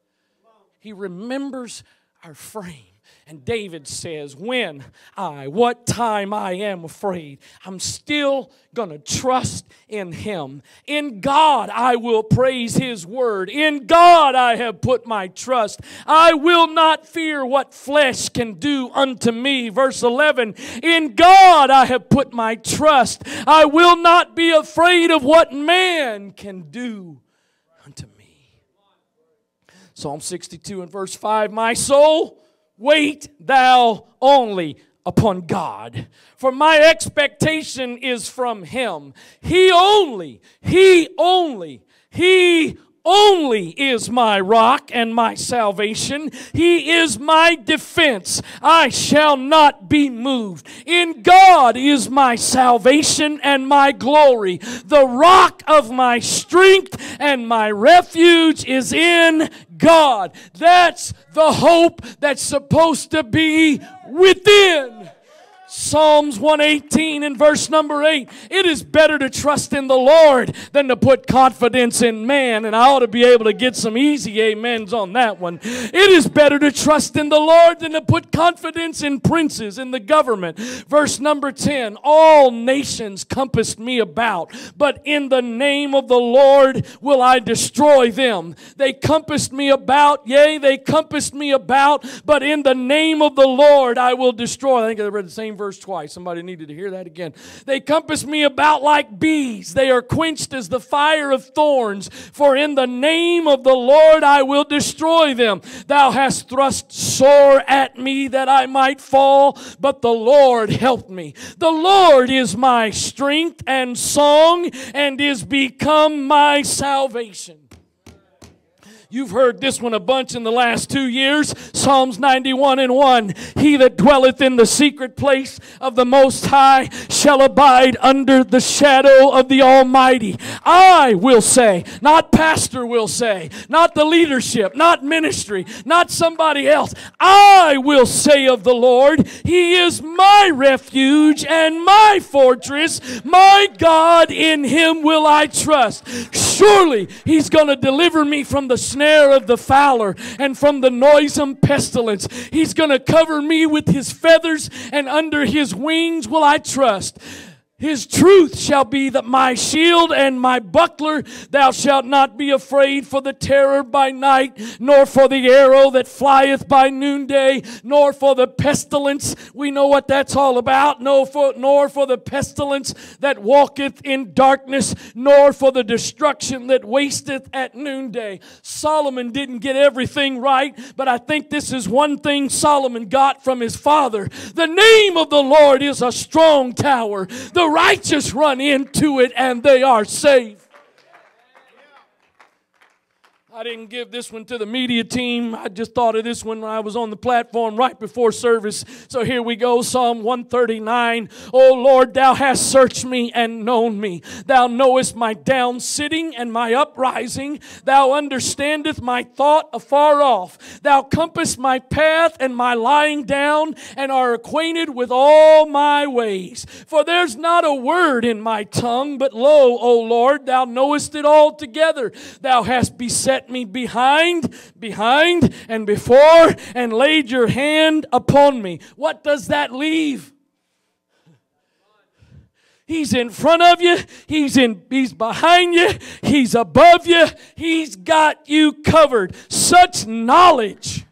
He remembers our frame. And David says, When I, what time I am afraid, I'm still going to trust in Him. In God I will praise His word. In God I have put my trust. I will not fear what flesh can do unto me. Verse 11 In God I have put my trust. I will not be afraid of what man can do unto me. Psalm 62 and verse 5 My soul, wait thou only upon God, for my expectation is from Him. He only, He only, He only is my rock and my salvation. He is my defense. I shall not be moved. In God is my salvation and my glory. The rock of my strength and my refuge is in God. That's the hope that's supposed to be within. Psalms 118 and verse number 8. It is better to trust in the Lord than to put confidence in man. And I ought to be able to get some easy amens on that one. It is better to trust in the Lord than to put confidence in princes, in the government. Verse number 10. All nations compassed me about, but in the name of the Lord will I destroy them. They compassed me about, yea, they compassed me about, but in the name of the Lord I will destroy. I think I read the same verse verse twice. Somebody needed to hear that again. They compass me about like bees. They are quenched as the fire of thorns. For in the name of the Lord I will destroy them. Thou hast thrust sore at me that I might fall, but the Lord helped me. The Lord is my strength and song and is become my salvation. You've heard this one a bunch in the last two years. Psalms 91 and 1. He that dwelleth in the secret place of the Most High shall abide under the shadow of the Almighty. I will say, not pastor will say, not the leadership, not ministry, not somebody else. I will say of the Lord, He is my refuge and my fortress. My God, in Him will I trust. Surely He's going to deliver me from the snare of the fowler and from the noisome pestilence. He's going to cover me with his feathers, and under his wings will I trust. His truth shall be that my shield and my buckler, thou shalt not be afraid for the terror by night, nor for the arrow that flieth by noonday, nor for the pestilence. We know what that's all about. No for, nor for the pestilence that walketh in darkness, nor for the destruction that wasteth at noonday. Solomon didn't get everything right, but I think this is one thing Solomon got from his father. The name of the Lord is a strong tower. The righteous run into it and they are saved. I didn't give this one to the media team. I just thought of this one when I was on the platform right before service. So here we go Psalm 139. Oh Lord, thou hast searched me and known me. Thou knowest my down sitting and my uprising. Thou understandest my thought afar off. Thou compassest my path and my lying down and are acquainted with all my ways. For there's not a word in my tongue, but lo, O Lord, thou knowest it altogether. Thou hast beset set me behind, behind, and before, and laid your hand upon me. What does that leave? He's in front of you. He's in he's behind you. He's above you. He's got you covered. Such knowledge.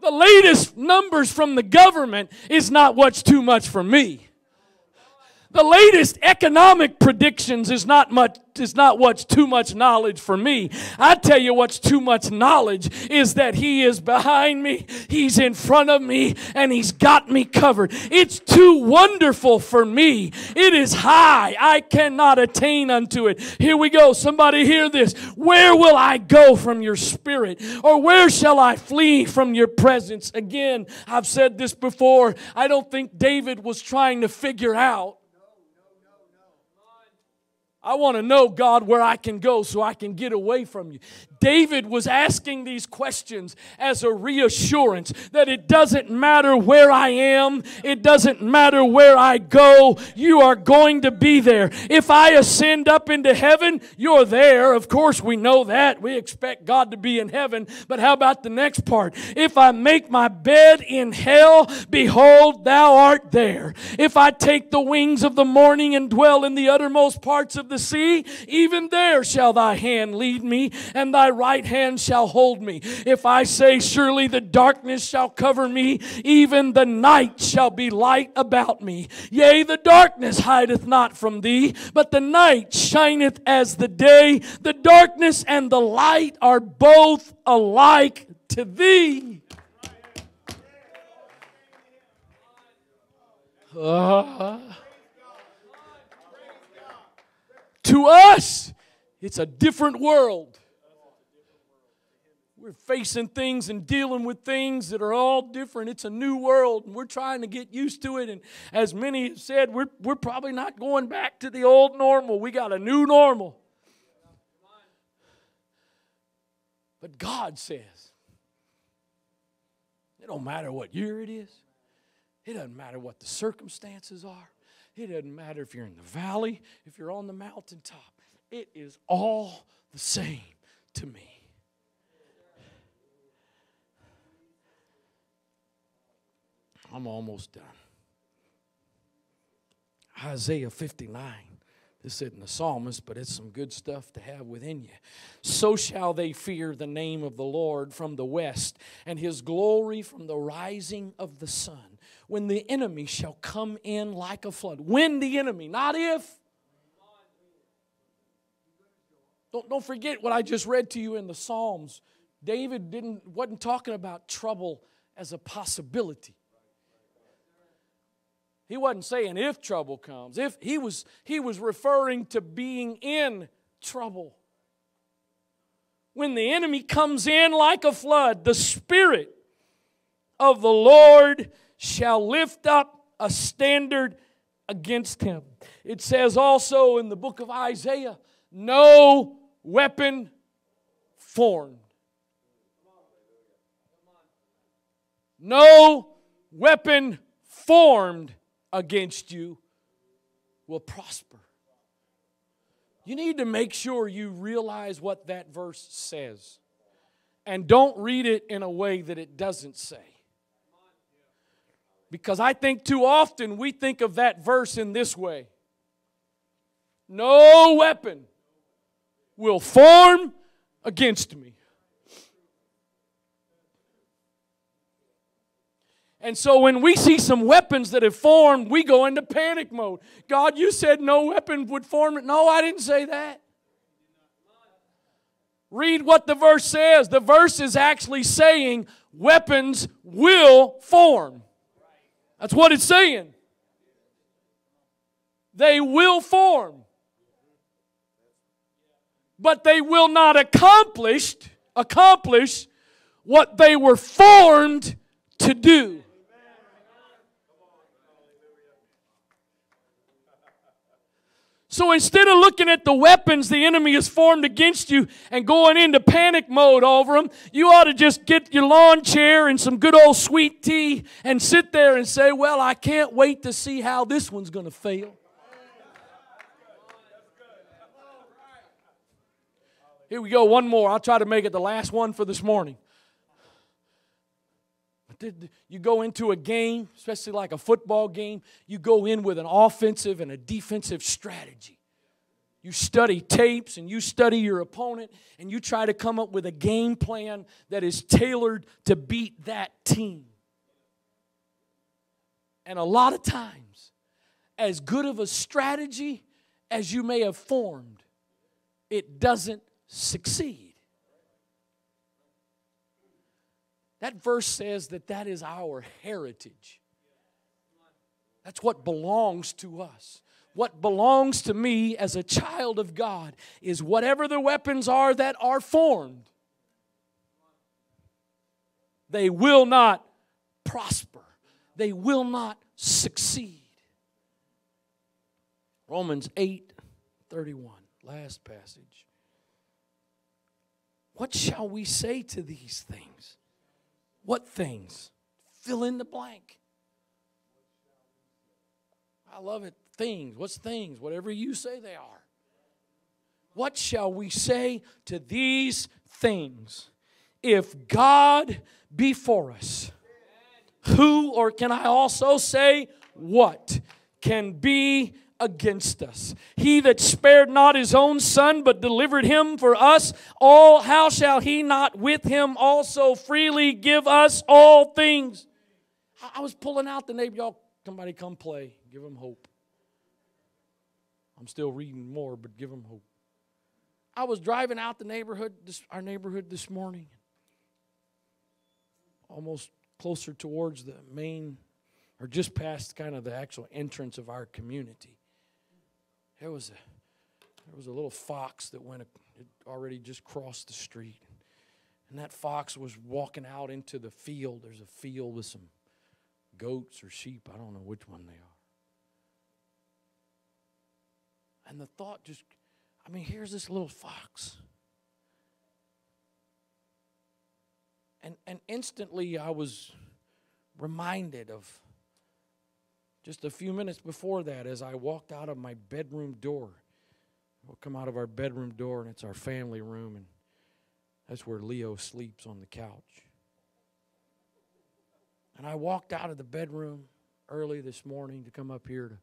The latest numbers from the government is not what's too much for me. The latest economic predictions is not much is not what's too much knowledge for me. I tell you what's too much knowledge is that He is behind me, He's in front of me, and He's got me covered. It's too wonderful for me. It is high. I cannot attain unto it. Here we go. Somebody hear this. Where will I go from your spirit? Or where shall I flee from your presence? Again, I've said this before. I don't think David was trying to figure out I want to know, God, where I can go so I can get away from you. David was asking these questions as a reassurance that it doesn't matter where I am, it doesn't matter where I go, you are going to be there. If I ascend up into heaven, you're there. Of course, we know that. We expect God to be in heaven. But how about the next part? If I make my bed in hell, behold, thou art there. If I take the wings of the morning and dwell in the uttermost parts of the sea, even there shall thy hand lead me, and thy right hand shall hold me. If I say, Surely the darkness shall cover me, even the night shall be light about me. Yea, the darkness hideth not from thee, but the night shineth as the day. The darkness and the light are both alike to thee. Uh, to us It's a different world. We're facing things and dealing with things that are all different. It's a new world, and we're trying to get used to it. And as many have said, we're, we're probably not going back to the old normal. We got a new normal. But God says, it don't matter what year it is, it doesn't matter what the circumstances are, it doesn't matter if you're in the valley, if you're on the mountaintop, it is all the same to me. I'm almost done. Isaiah 59. This isn't the psalmist, but it's some good stuff to have within you. So shall they fear the name of the Lord from the west, and his glory from the rising of the sun. When the enemy shall come in like a flood. When the enemy, not if. Don't, don't forget what I just read to you in the Psalms. David didn't, wasn't talking about trouble as a possibility. He wasn't saying if trouble comes. If he was he was referring to being in trouble. When the enemy comes in like a flood, the spirit of the Lord shall lift up a standard against him. It says also in the book of Isaiah, no weapon formed. No weapon formed against you will prosper. You need to make sure you realize what that verse says. And don't read it in a way that it doesn't say. Because I think too often we think of that verse in this way No weapon will form against me. And so when we see some weapons that have formed, we go into panic mode. God, you said no weapon would form. No, I didn't say that. Read what the verse says. The verse is actually saying weapons will form. That's what it's saying. They will form. But they will not accomplish accomplish what they were formed to do. So instead of looking at the weapons the enemy has formed against you and going into panic mode over them, you ought to just get your lawn chair and some good old sweet tea and sit there and say, Well, I can't wait to see how this one's going to fail. Here we go, one more. I'll try to make it the last one for this morning. You go into a game, especially like a football game, you go in with an offensive and a defensive strategy. You study tapes and you study your opponent and you try to come up with a game plan that is tailored to beat that team. And a lot of times, as good of a strategy as you may have formed, it doesn't succeed. That verse says that that is our heritage. That's what belongs to us. What belongs to me as a child of God is whatever the weapons are that are formed, they will not prosper, they will not succeed. Romans 8 31, last passage. What shall we say to these things? What things? Fill in the blank. I love it. Things. What's things? Whatever you say they are. What shall we say to these things? If God be for us, who, or can I also say, what can be against us. He that spared not his own son, but delivered him for us all, how shall he not with him also freely give us all things? I was pulling out the neighbor. Y'all, somebody come play. Give them hope. I'm still reading more, but give them hope. I was driving out the neighborhood, this, our neighborhood this morning, almost closer towards the main, or just past kind of the actual entrance of our community. There was a there was a little fox that went, it already just crossed the street. And that fox was walking out into the field. There's a field with some goats or sheep. I don't know which one they are. And the thought just, I mean, here's this little fox. And, and instantly I was reminded of just a few minutes before that as I walked out of my bedroom door. We'll come out of our bedroom door and it's our family room, and that's where Leo sleeps on the couch. And I walked out of the bedroom early this morning to come up here to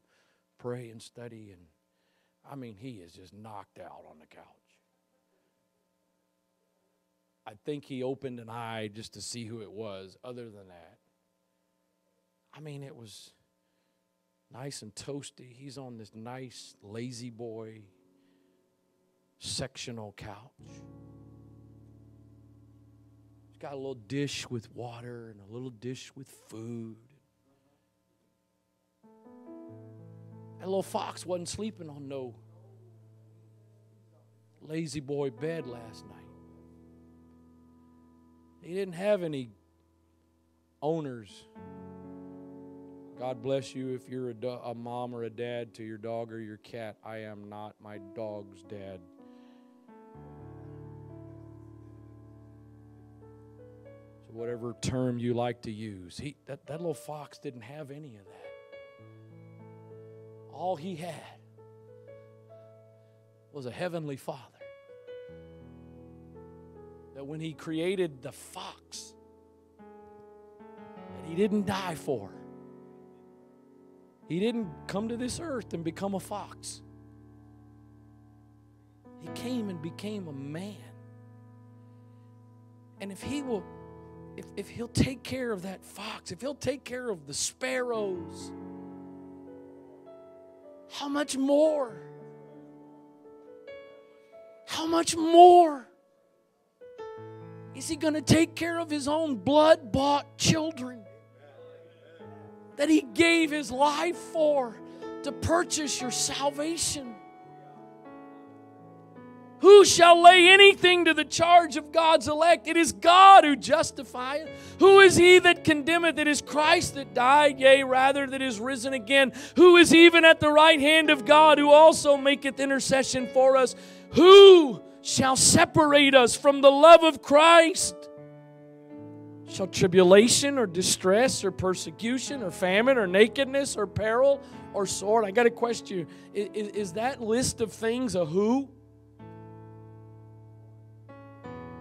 pray and study, and I mean, he is just knocked out on the couch. I think he opened an eye just to see who it was. Other than that, I mean, it was nice and toasty. He's on this nice La-Z-Boy sectional couch. He's got a little dish with water and a little dish with food. That little fox wasn't sleeping on no La-Z-Boy bed last night. He didn't have any owners. God bless you if you're a, do- a, mom or a dad to your dog or your cat. I am not my dog's dad. So, whatever term you like to use, he, that, that little fox didn't have any of that. All he had was a heavenly father that when he created the fox that he didn't die for he didn't come to this earth and become a fox. He came and became a man. And if he will if, if he'll take care of that fox if he'll take care of the sparrows how much more? How much more is he going to take care of his own blood bought children that he gave his life for to purchase your salvation? Who shall lay anything to the charge of God's elect? It is God who justifieth. Who is he that condemneth? It is Christ that died, yea, rather that is risen again. Who is even at the right hand of God, who also maketh intercession for us? Who shall separate us from the love of Christ? Shall tribulation or distress or persecution or famine or nakedness or peril or sword? I got to question you. Is, is that list of things a who?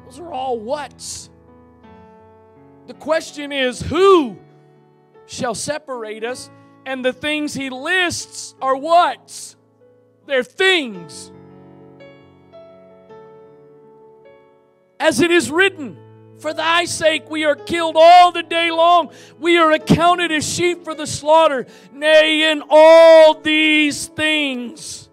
Those are all whats. The question is who shall separate us? And the things he lists are whats? They're things. As it is written, For thy sake we are killed all the day long. We are accounted as sheep for the slaughter. Nay, in all these things,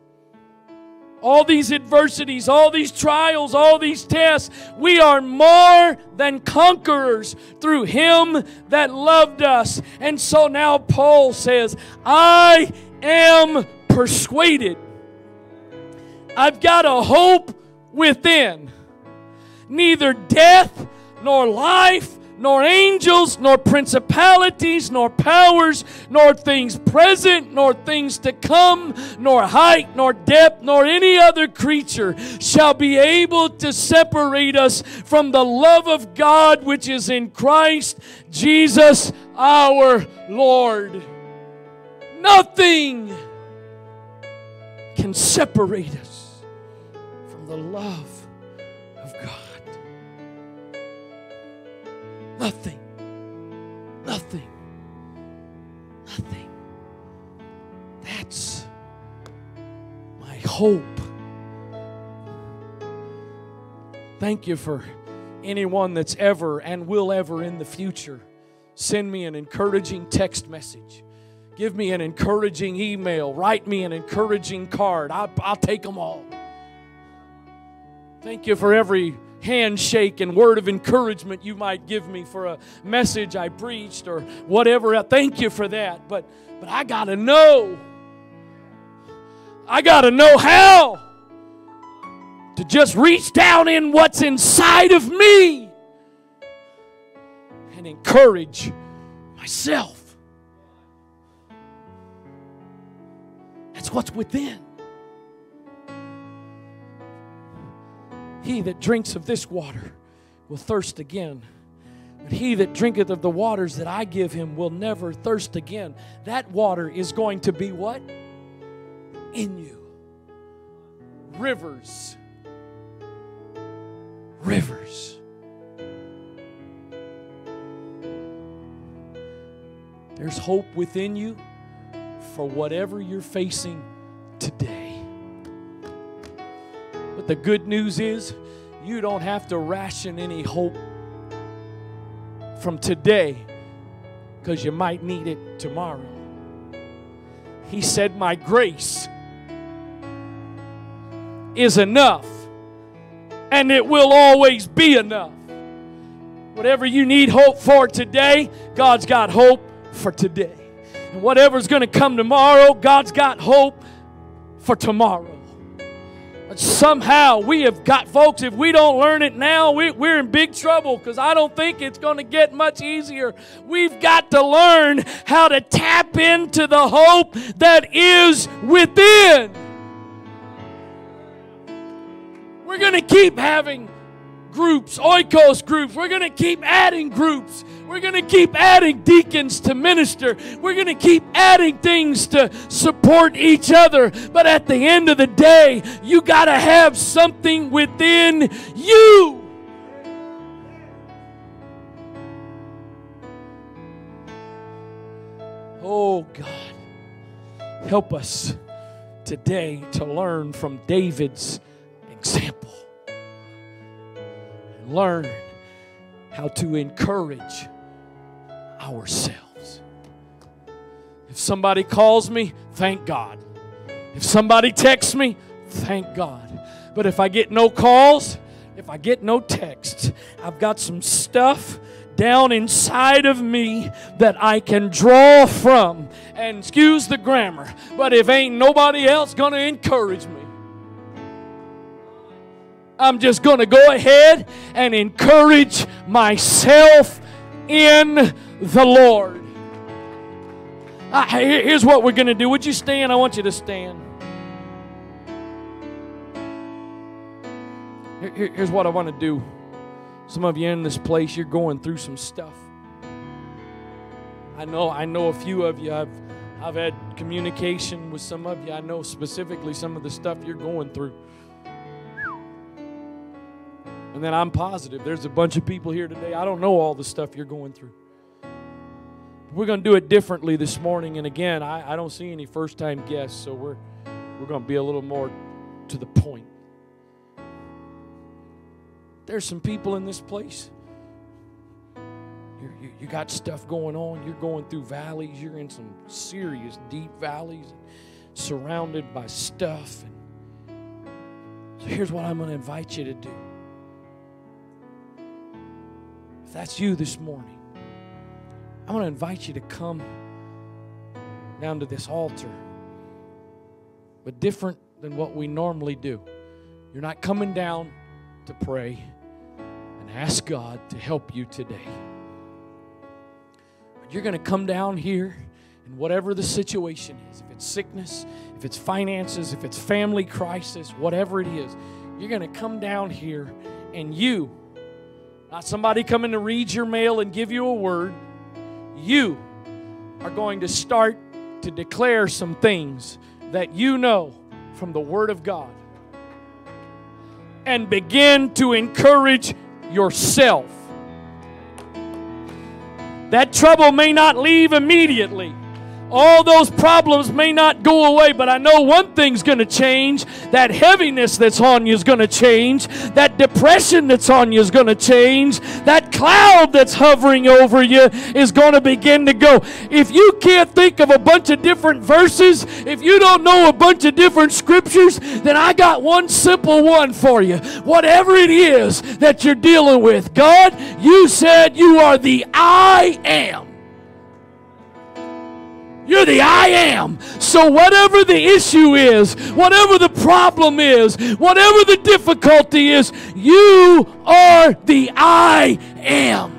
all these adversities, all these trials, all these tests, we are more than conquerors through Him that loved us. And so now Paul says, I am persuaded. I've got a hope within neither death, nor life, nor angels, nor principalities, nor powers, nor things present, nor things to come, nor height, nor depth, nor any other creature shall be able to separate us from the love of God which is in Christ Jesus our Lord. Nothing can separate us from the love Nothing. Nothing. Nothing. That's my hope. Thank you for anyone that's ever and will ever in the future send me an encouraging text message. Give me an encouraging email. Write me an encouraging card. I'll, I'll take them all. Thank you for every handshake and word of encouragement you might give me for a message I preached or whatever. Thank you for that. But but I got to know. I got to know how to just reach down in what's inside of me and encourage myself. That's what's within. He that drinks of this water will thirst again. But he that drinketh of the waters that I give him will never thirst again. That water is going to be what? In you. Rivers. Rivers. There's hope within you for whatever you're facing today. The good news is, you don't have to ration any hope from today because you might need it tomorrow. He said, My grace is enough, and it will always be enough. Whatever you need hope for today, God's got hope for today. And whatever's going to come tomorrow, God's got hope for tomorrow. Somehow we have got, folks, if we don't learn it now, we, we're in big trouble because I don't think it's going to get much easier. We've got to learn how to tap into the hope that is within. We're going to keep having groups, oikos groups. We're going to keep adding groups. We're going to keep adding deacons to minister. We're going to keep adding things to support each other. But at the end of the day, you got to have something within you. Oh God, help us today to learn from David's example learn how to encourage ourselves. If somebody calls me, thank God. If somebody texts me, thank God. But if I get no calls, if I get no texts, I've got some stuff down inside of me that I can draw from. And excuse the grammar, but if ain't nobody else going to encourage me, I'm just going to go ahead and encourage myself in the Lord. Uh, here's what we're going to do. Would you stand? I want you to stand. Here, here's what I want to do. Some of you in this place, you're going through some stuff. I know, I know a few of you. I've, I've had communication with some of you. I know specifically some of the stuff you're going through. And then I'm positive there's a bunch of people here today. I don't know all the stuff you're going through. We're going to do it differently this morning. And again, I, I don't see any first time guests, so we're, we're going to be a little more to the point. There's some people in this place. You, you, you got stuff going on. You're going through valleys. You're in some serious, deep valleys, surrounded by stuff. So here's what I'm going to invite you to do. If that's you this morning, I want to invite you to come down to this altar, but different than what we normally do. You're not coming down to pray and ask God to help you today. But you're going to come down here, and whatever the situation is if it's sickness, if it's finances, if it's family crisis, whatever it is you're going to come down here and you not somebody coming to read your mail and give you a word. You are going to start to declare some things that you know from the Word of God and begin to encourage yourself. That trouble may not leave immediately. All those problems may not go away, but I know one thing's going to change. That heaviness that's on you is going to change. That depression that's on you is going to change. That cloud that's hovering over you is going to begin to go. If you can't think of a bunch of different verses, if you don't know a bunch of different scriptures, then I got one simple one for you. Whatever it is that you're dealing with, God, you said you are the I am. You're the I am. So, whatever the issue is, whatever the problem is, whatever the difficulty is, you are the I am.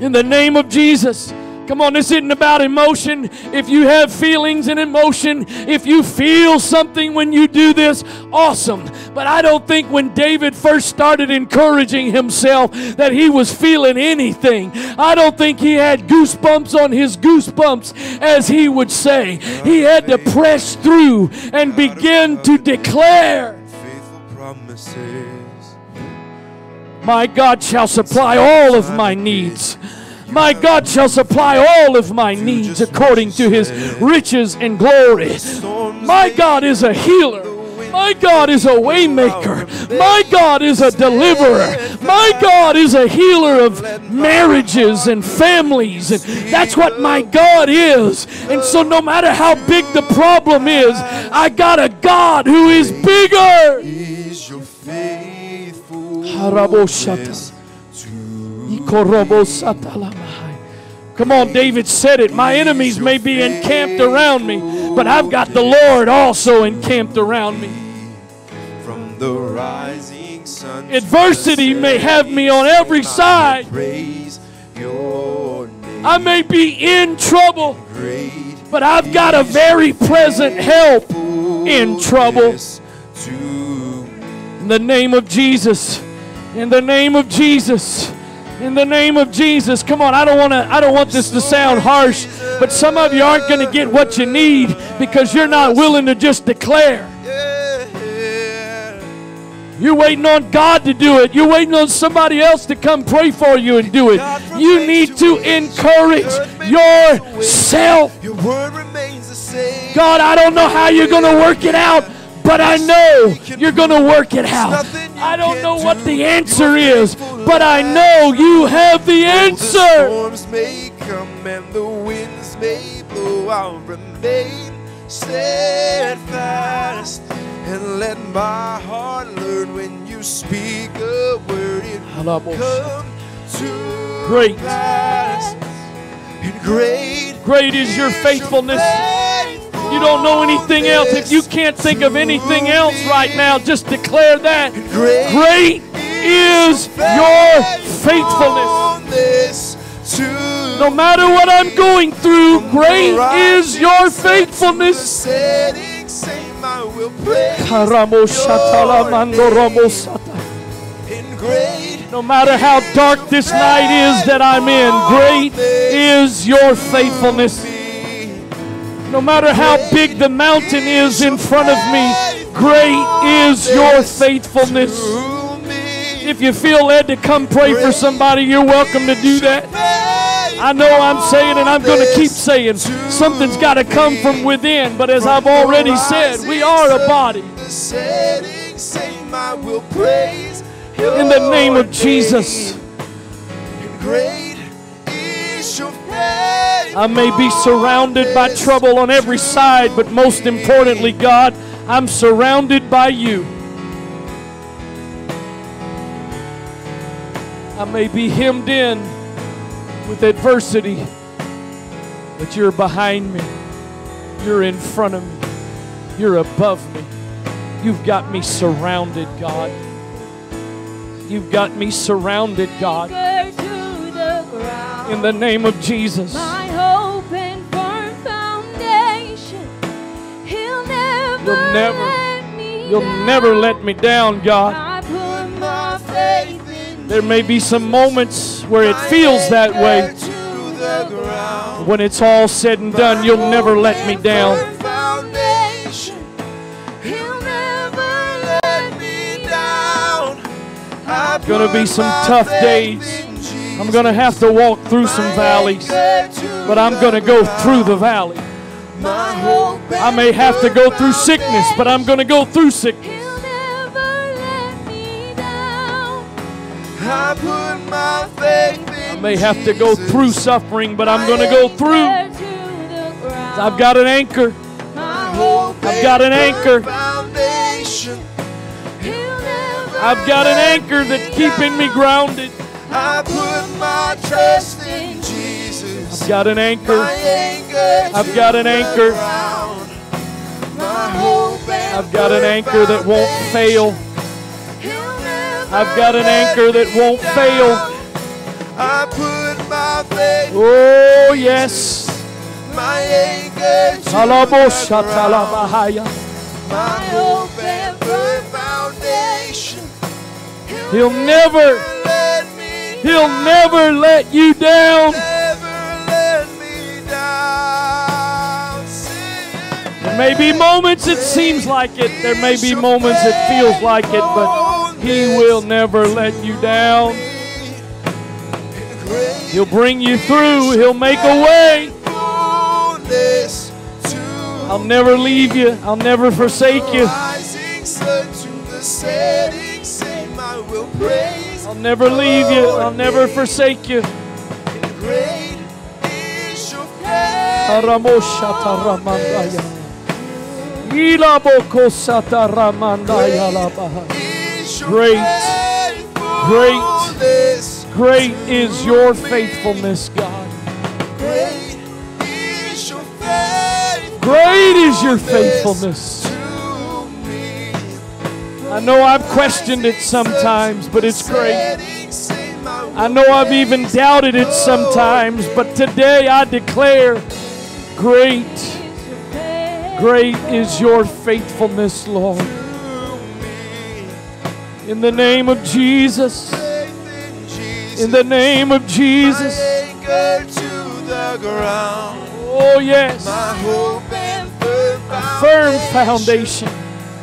In the name of Jesus. Come on, this isn't about emotion. If you have feelings and emotion, if you feel something when you do this, awesome. But I don't think when David first started encouraging himself that he was feeling anything. I don't think he had goosebumps on his goosebumps, as he would say. He had to press through and begin to declare. My God shall supply all of my needs my God shall supply all of my needs according to his riches and glory. My God is a healer. My God is a waymaker. My God is a deliverer. My God is a healer of marriages and families. And that's what my God is. And so no matter how big the problem is, I got a God who is bigger. Is your faithful Come on, David said it. My enemies may be encamped around me, but I've got the Lord also encamped around me. From the rising sun, adversity may have me on every side. I may be in trouble, but I've got a very present help in trouble. In the name of Jesus. In the name of Jesus in the name of Jesus. Come on, I don't want to I don't want this to sound harsh, but some of you aren't going to get what you need because you're not willing to just declare. You're waiting on God to do it. You're waiting on somebody else to come pray for you and do it. You need to encourage yourself. God, I don't know how you're going to work it out, but I know you're going to work it out. I don't know what the answer is, but I know you have the answer. The Storms may come and the winds may blow. I'll remain steadfast and let my heart learn when you speak a word. It will come to great. Pass. And great, great is your faithfulness. You don't know anything else. If you can't think of anything else right now, just declare that. Great is your faithfulness. No matter what I'm going through, great is your faithfulness. No matter how dark this night is that I'm in, great is your faithfulness. No matter how big the mountain is in front of me, great is your faithfulness. If you feel led to come pray for somebody, you're welcome to do that. I know I'm saying and I'm going to keep saying something's got to come from within, but as I've already said, we are a body. In the name of Jesus. I may be surrounded by trouble on every side, but most importantly, God, I'm surrounded by you. I may be hemmed in with adversity, but you're behind me. You're in front of me. You're above me. You've got me surrounded, God. You've got me surrounded, God. In the name of Jesus. You'll never, you'll never let me down, God. There may be some moments where it feels that way. When it's all said and done, you'll never let me down. Gonna be some tough days. I'm gonna have to walk through some valleys, but I'm gonna go through the valley. I may have to go through sickness, but I'm going to go through sickness. I may have to go through suffering, but I'm going to go through. I've got an anchor. I've got an anchor. I've got an anchor that's keeping me grounded. I put my trust in Jesus. I've got an anchor. I've got an anchor. ground. My hope and I've got an anchor that won't fail. I've got an anchor that won't fail. I put my faith, Oh, yes. my anchor to the ground. My hope and foundation. He'll never, let me he'll never let you down. May be moments it seems like it. There may be moments it feels like it, but He will never let you down. He'll bring you through. He'll make a way. I'll never leave you. I'll never forsake you. rising sun to the setting sun, I will never leave you. I'll never forsake you. Your faith. Aramosataramandaya. Ilabokosataramandaya labaha. Is your Great. Great is your faithfulness, God. Great is your faithfulness. Great is your faithfulness. I know I've questioned it sometimes, but it's great. Setting sun, I will I know I've even doubted it sometimes, but today I declare great, great is your faithfulness, Lord. In the name of Jesus, in the name of Jesus. To the ground. Oh, yes. My hope and firm foundation.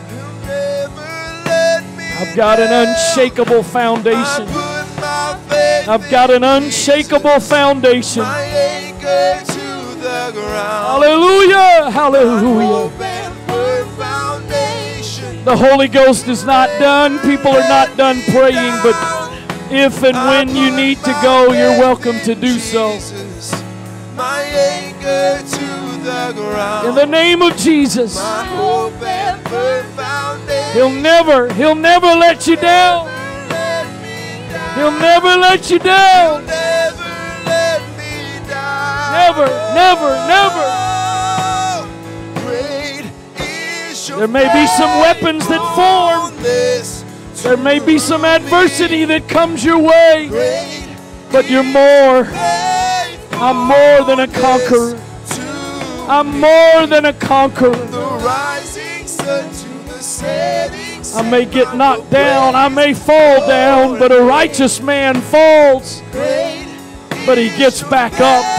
He'll never let me I've got an unshakable foundation. put my faith I've got an unshakable foundation. My anchor to the ground. Hallelujah! Hallelujah! Hope and firm foundation. The Holy Ghost is not done. People are not done praying, but if and when you need to go, you're welcome to do so. Jesus, my anchor to the ground. In the name of Jesus, my hope and foundation. He'll never, He'll never let you down. let me down. He'll never let you down. Never, never, never. Great is your There may be some weapons that form. There may be some adversity that comes your way, but you're more. I'm more than a conqueror. I'm more than a conqueror. the rising sun to the setting I may get knocked down, I may fall down, but a righteous man falls, but he gets back up.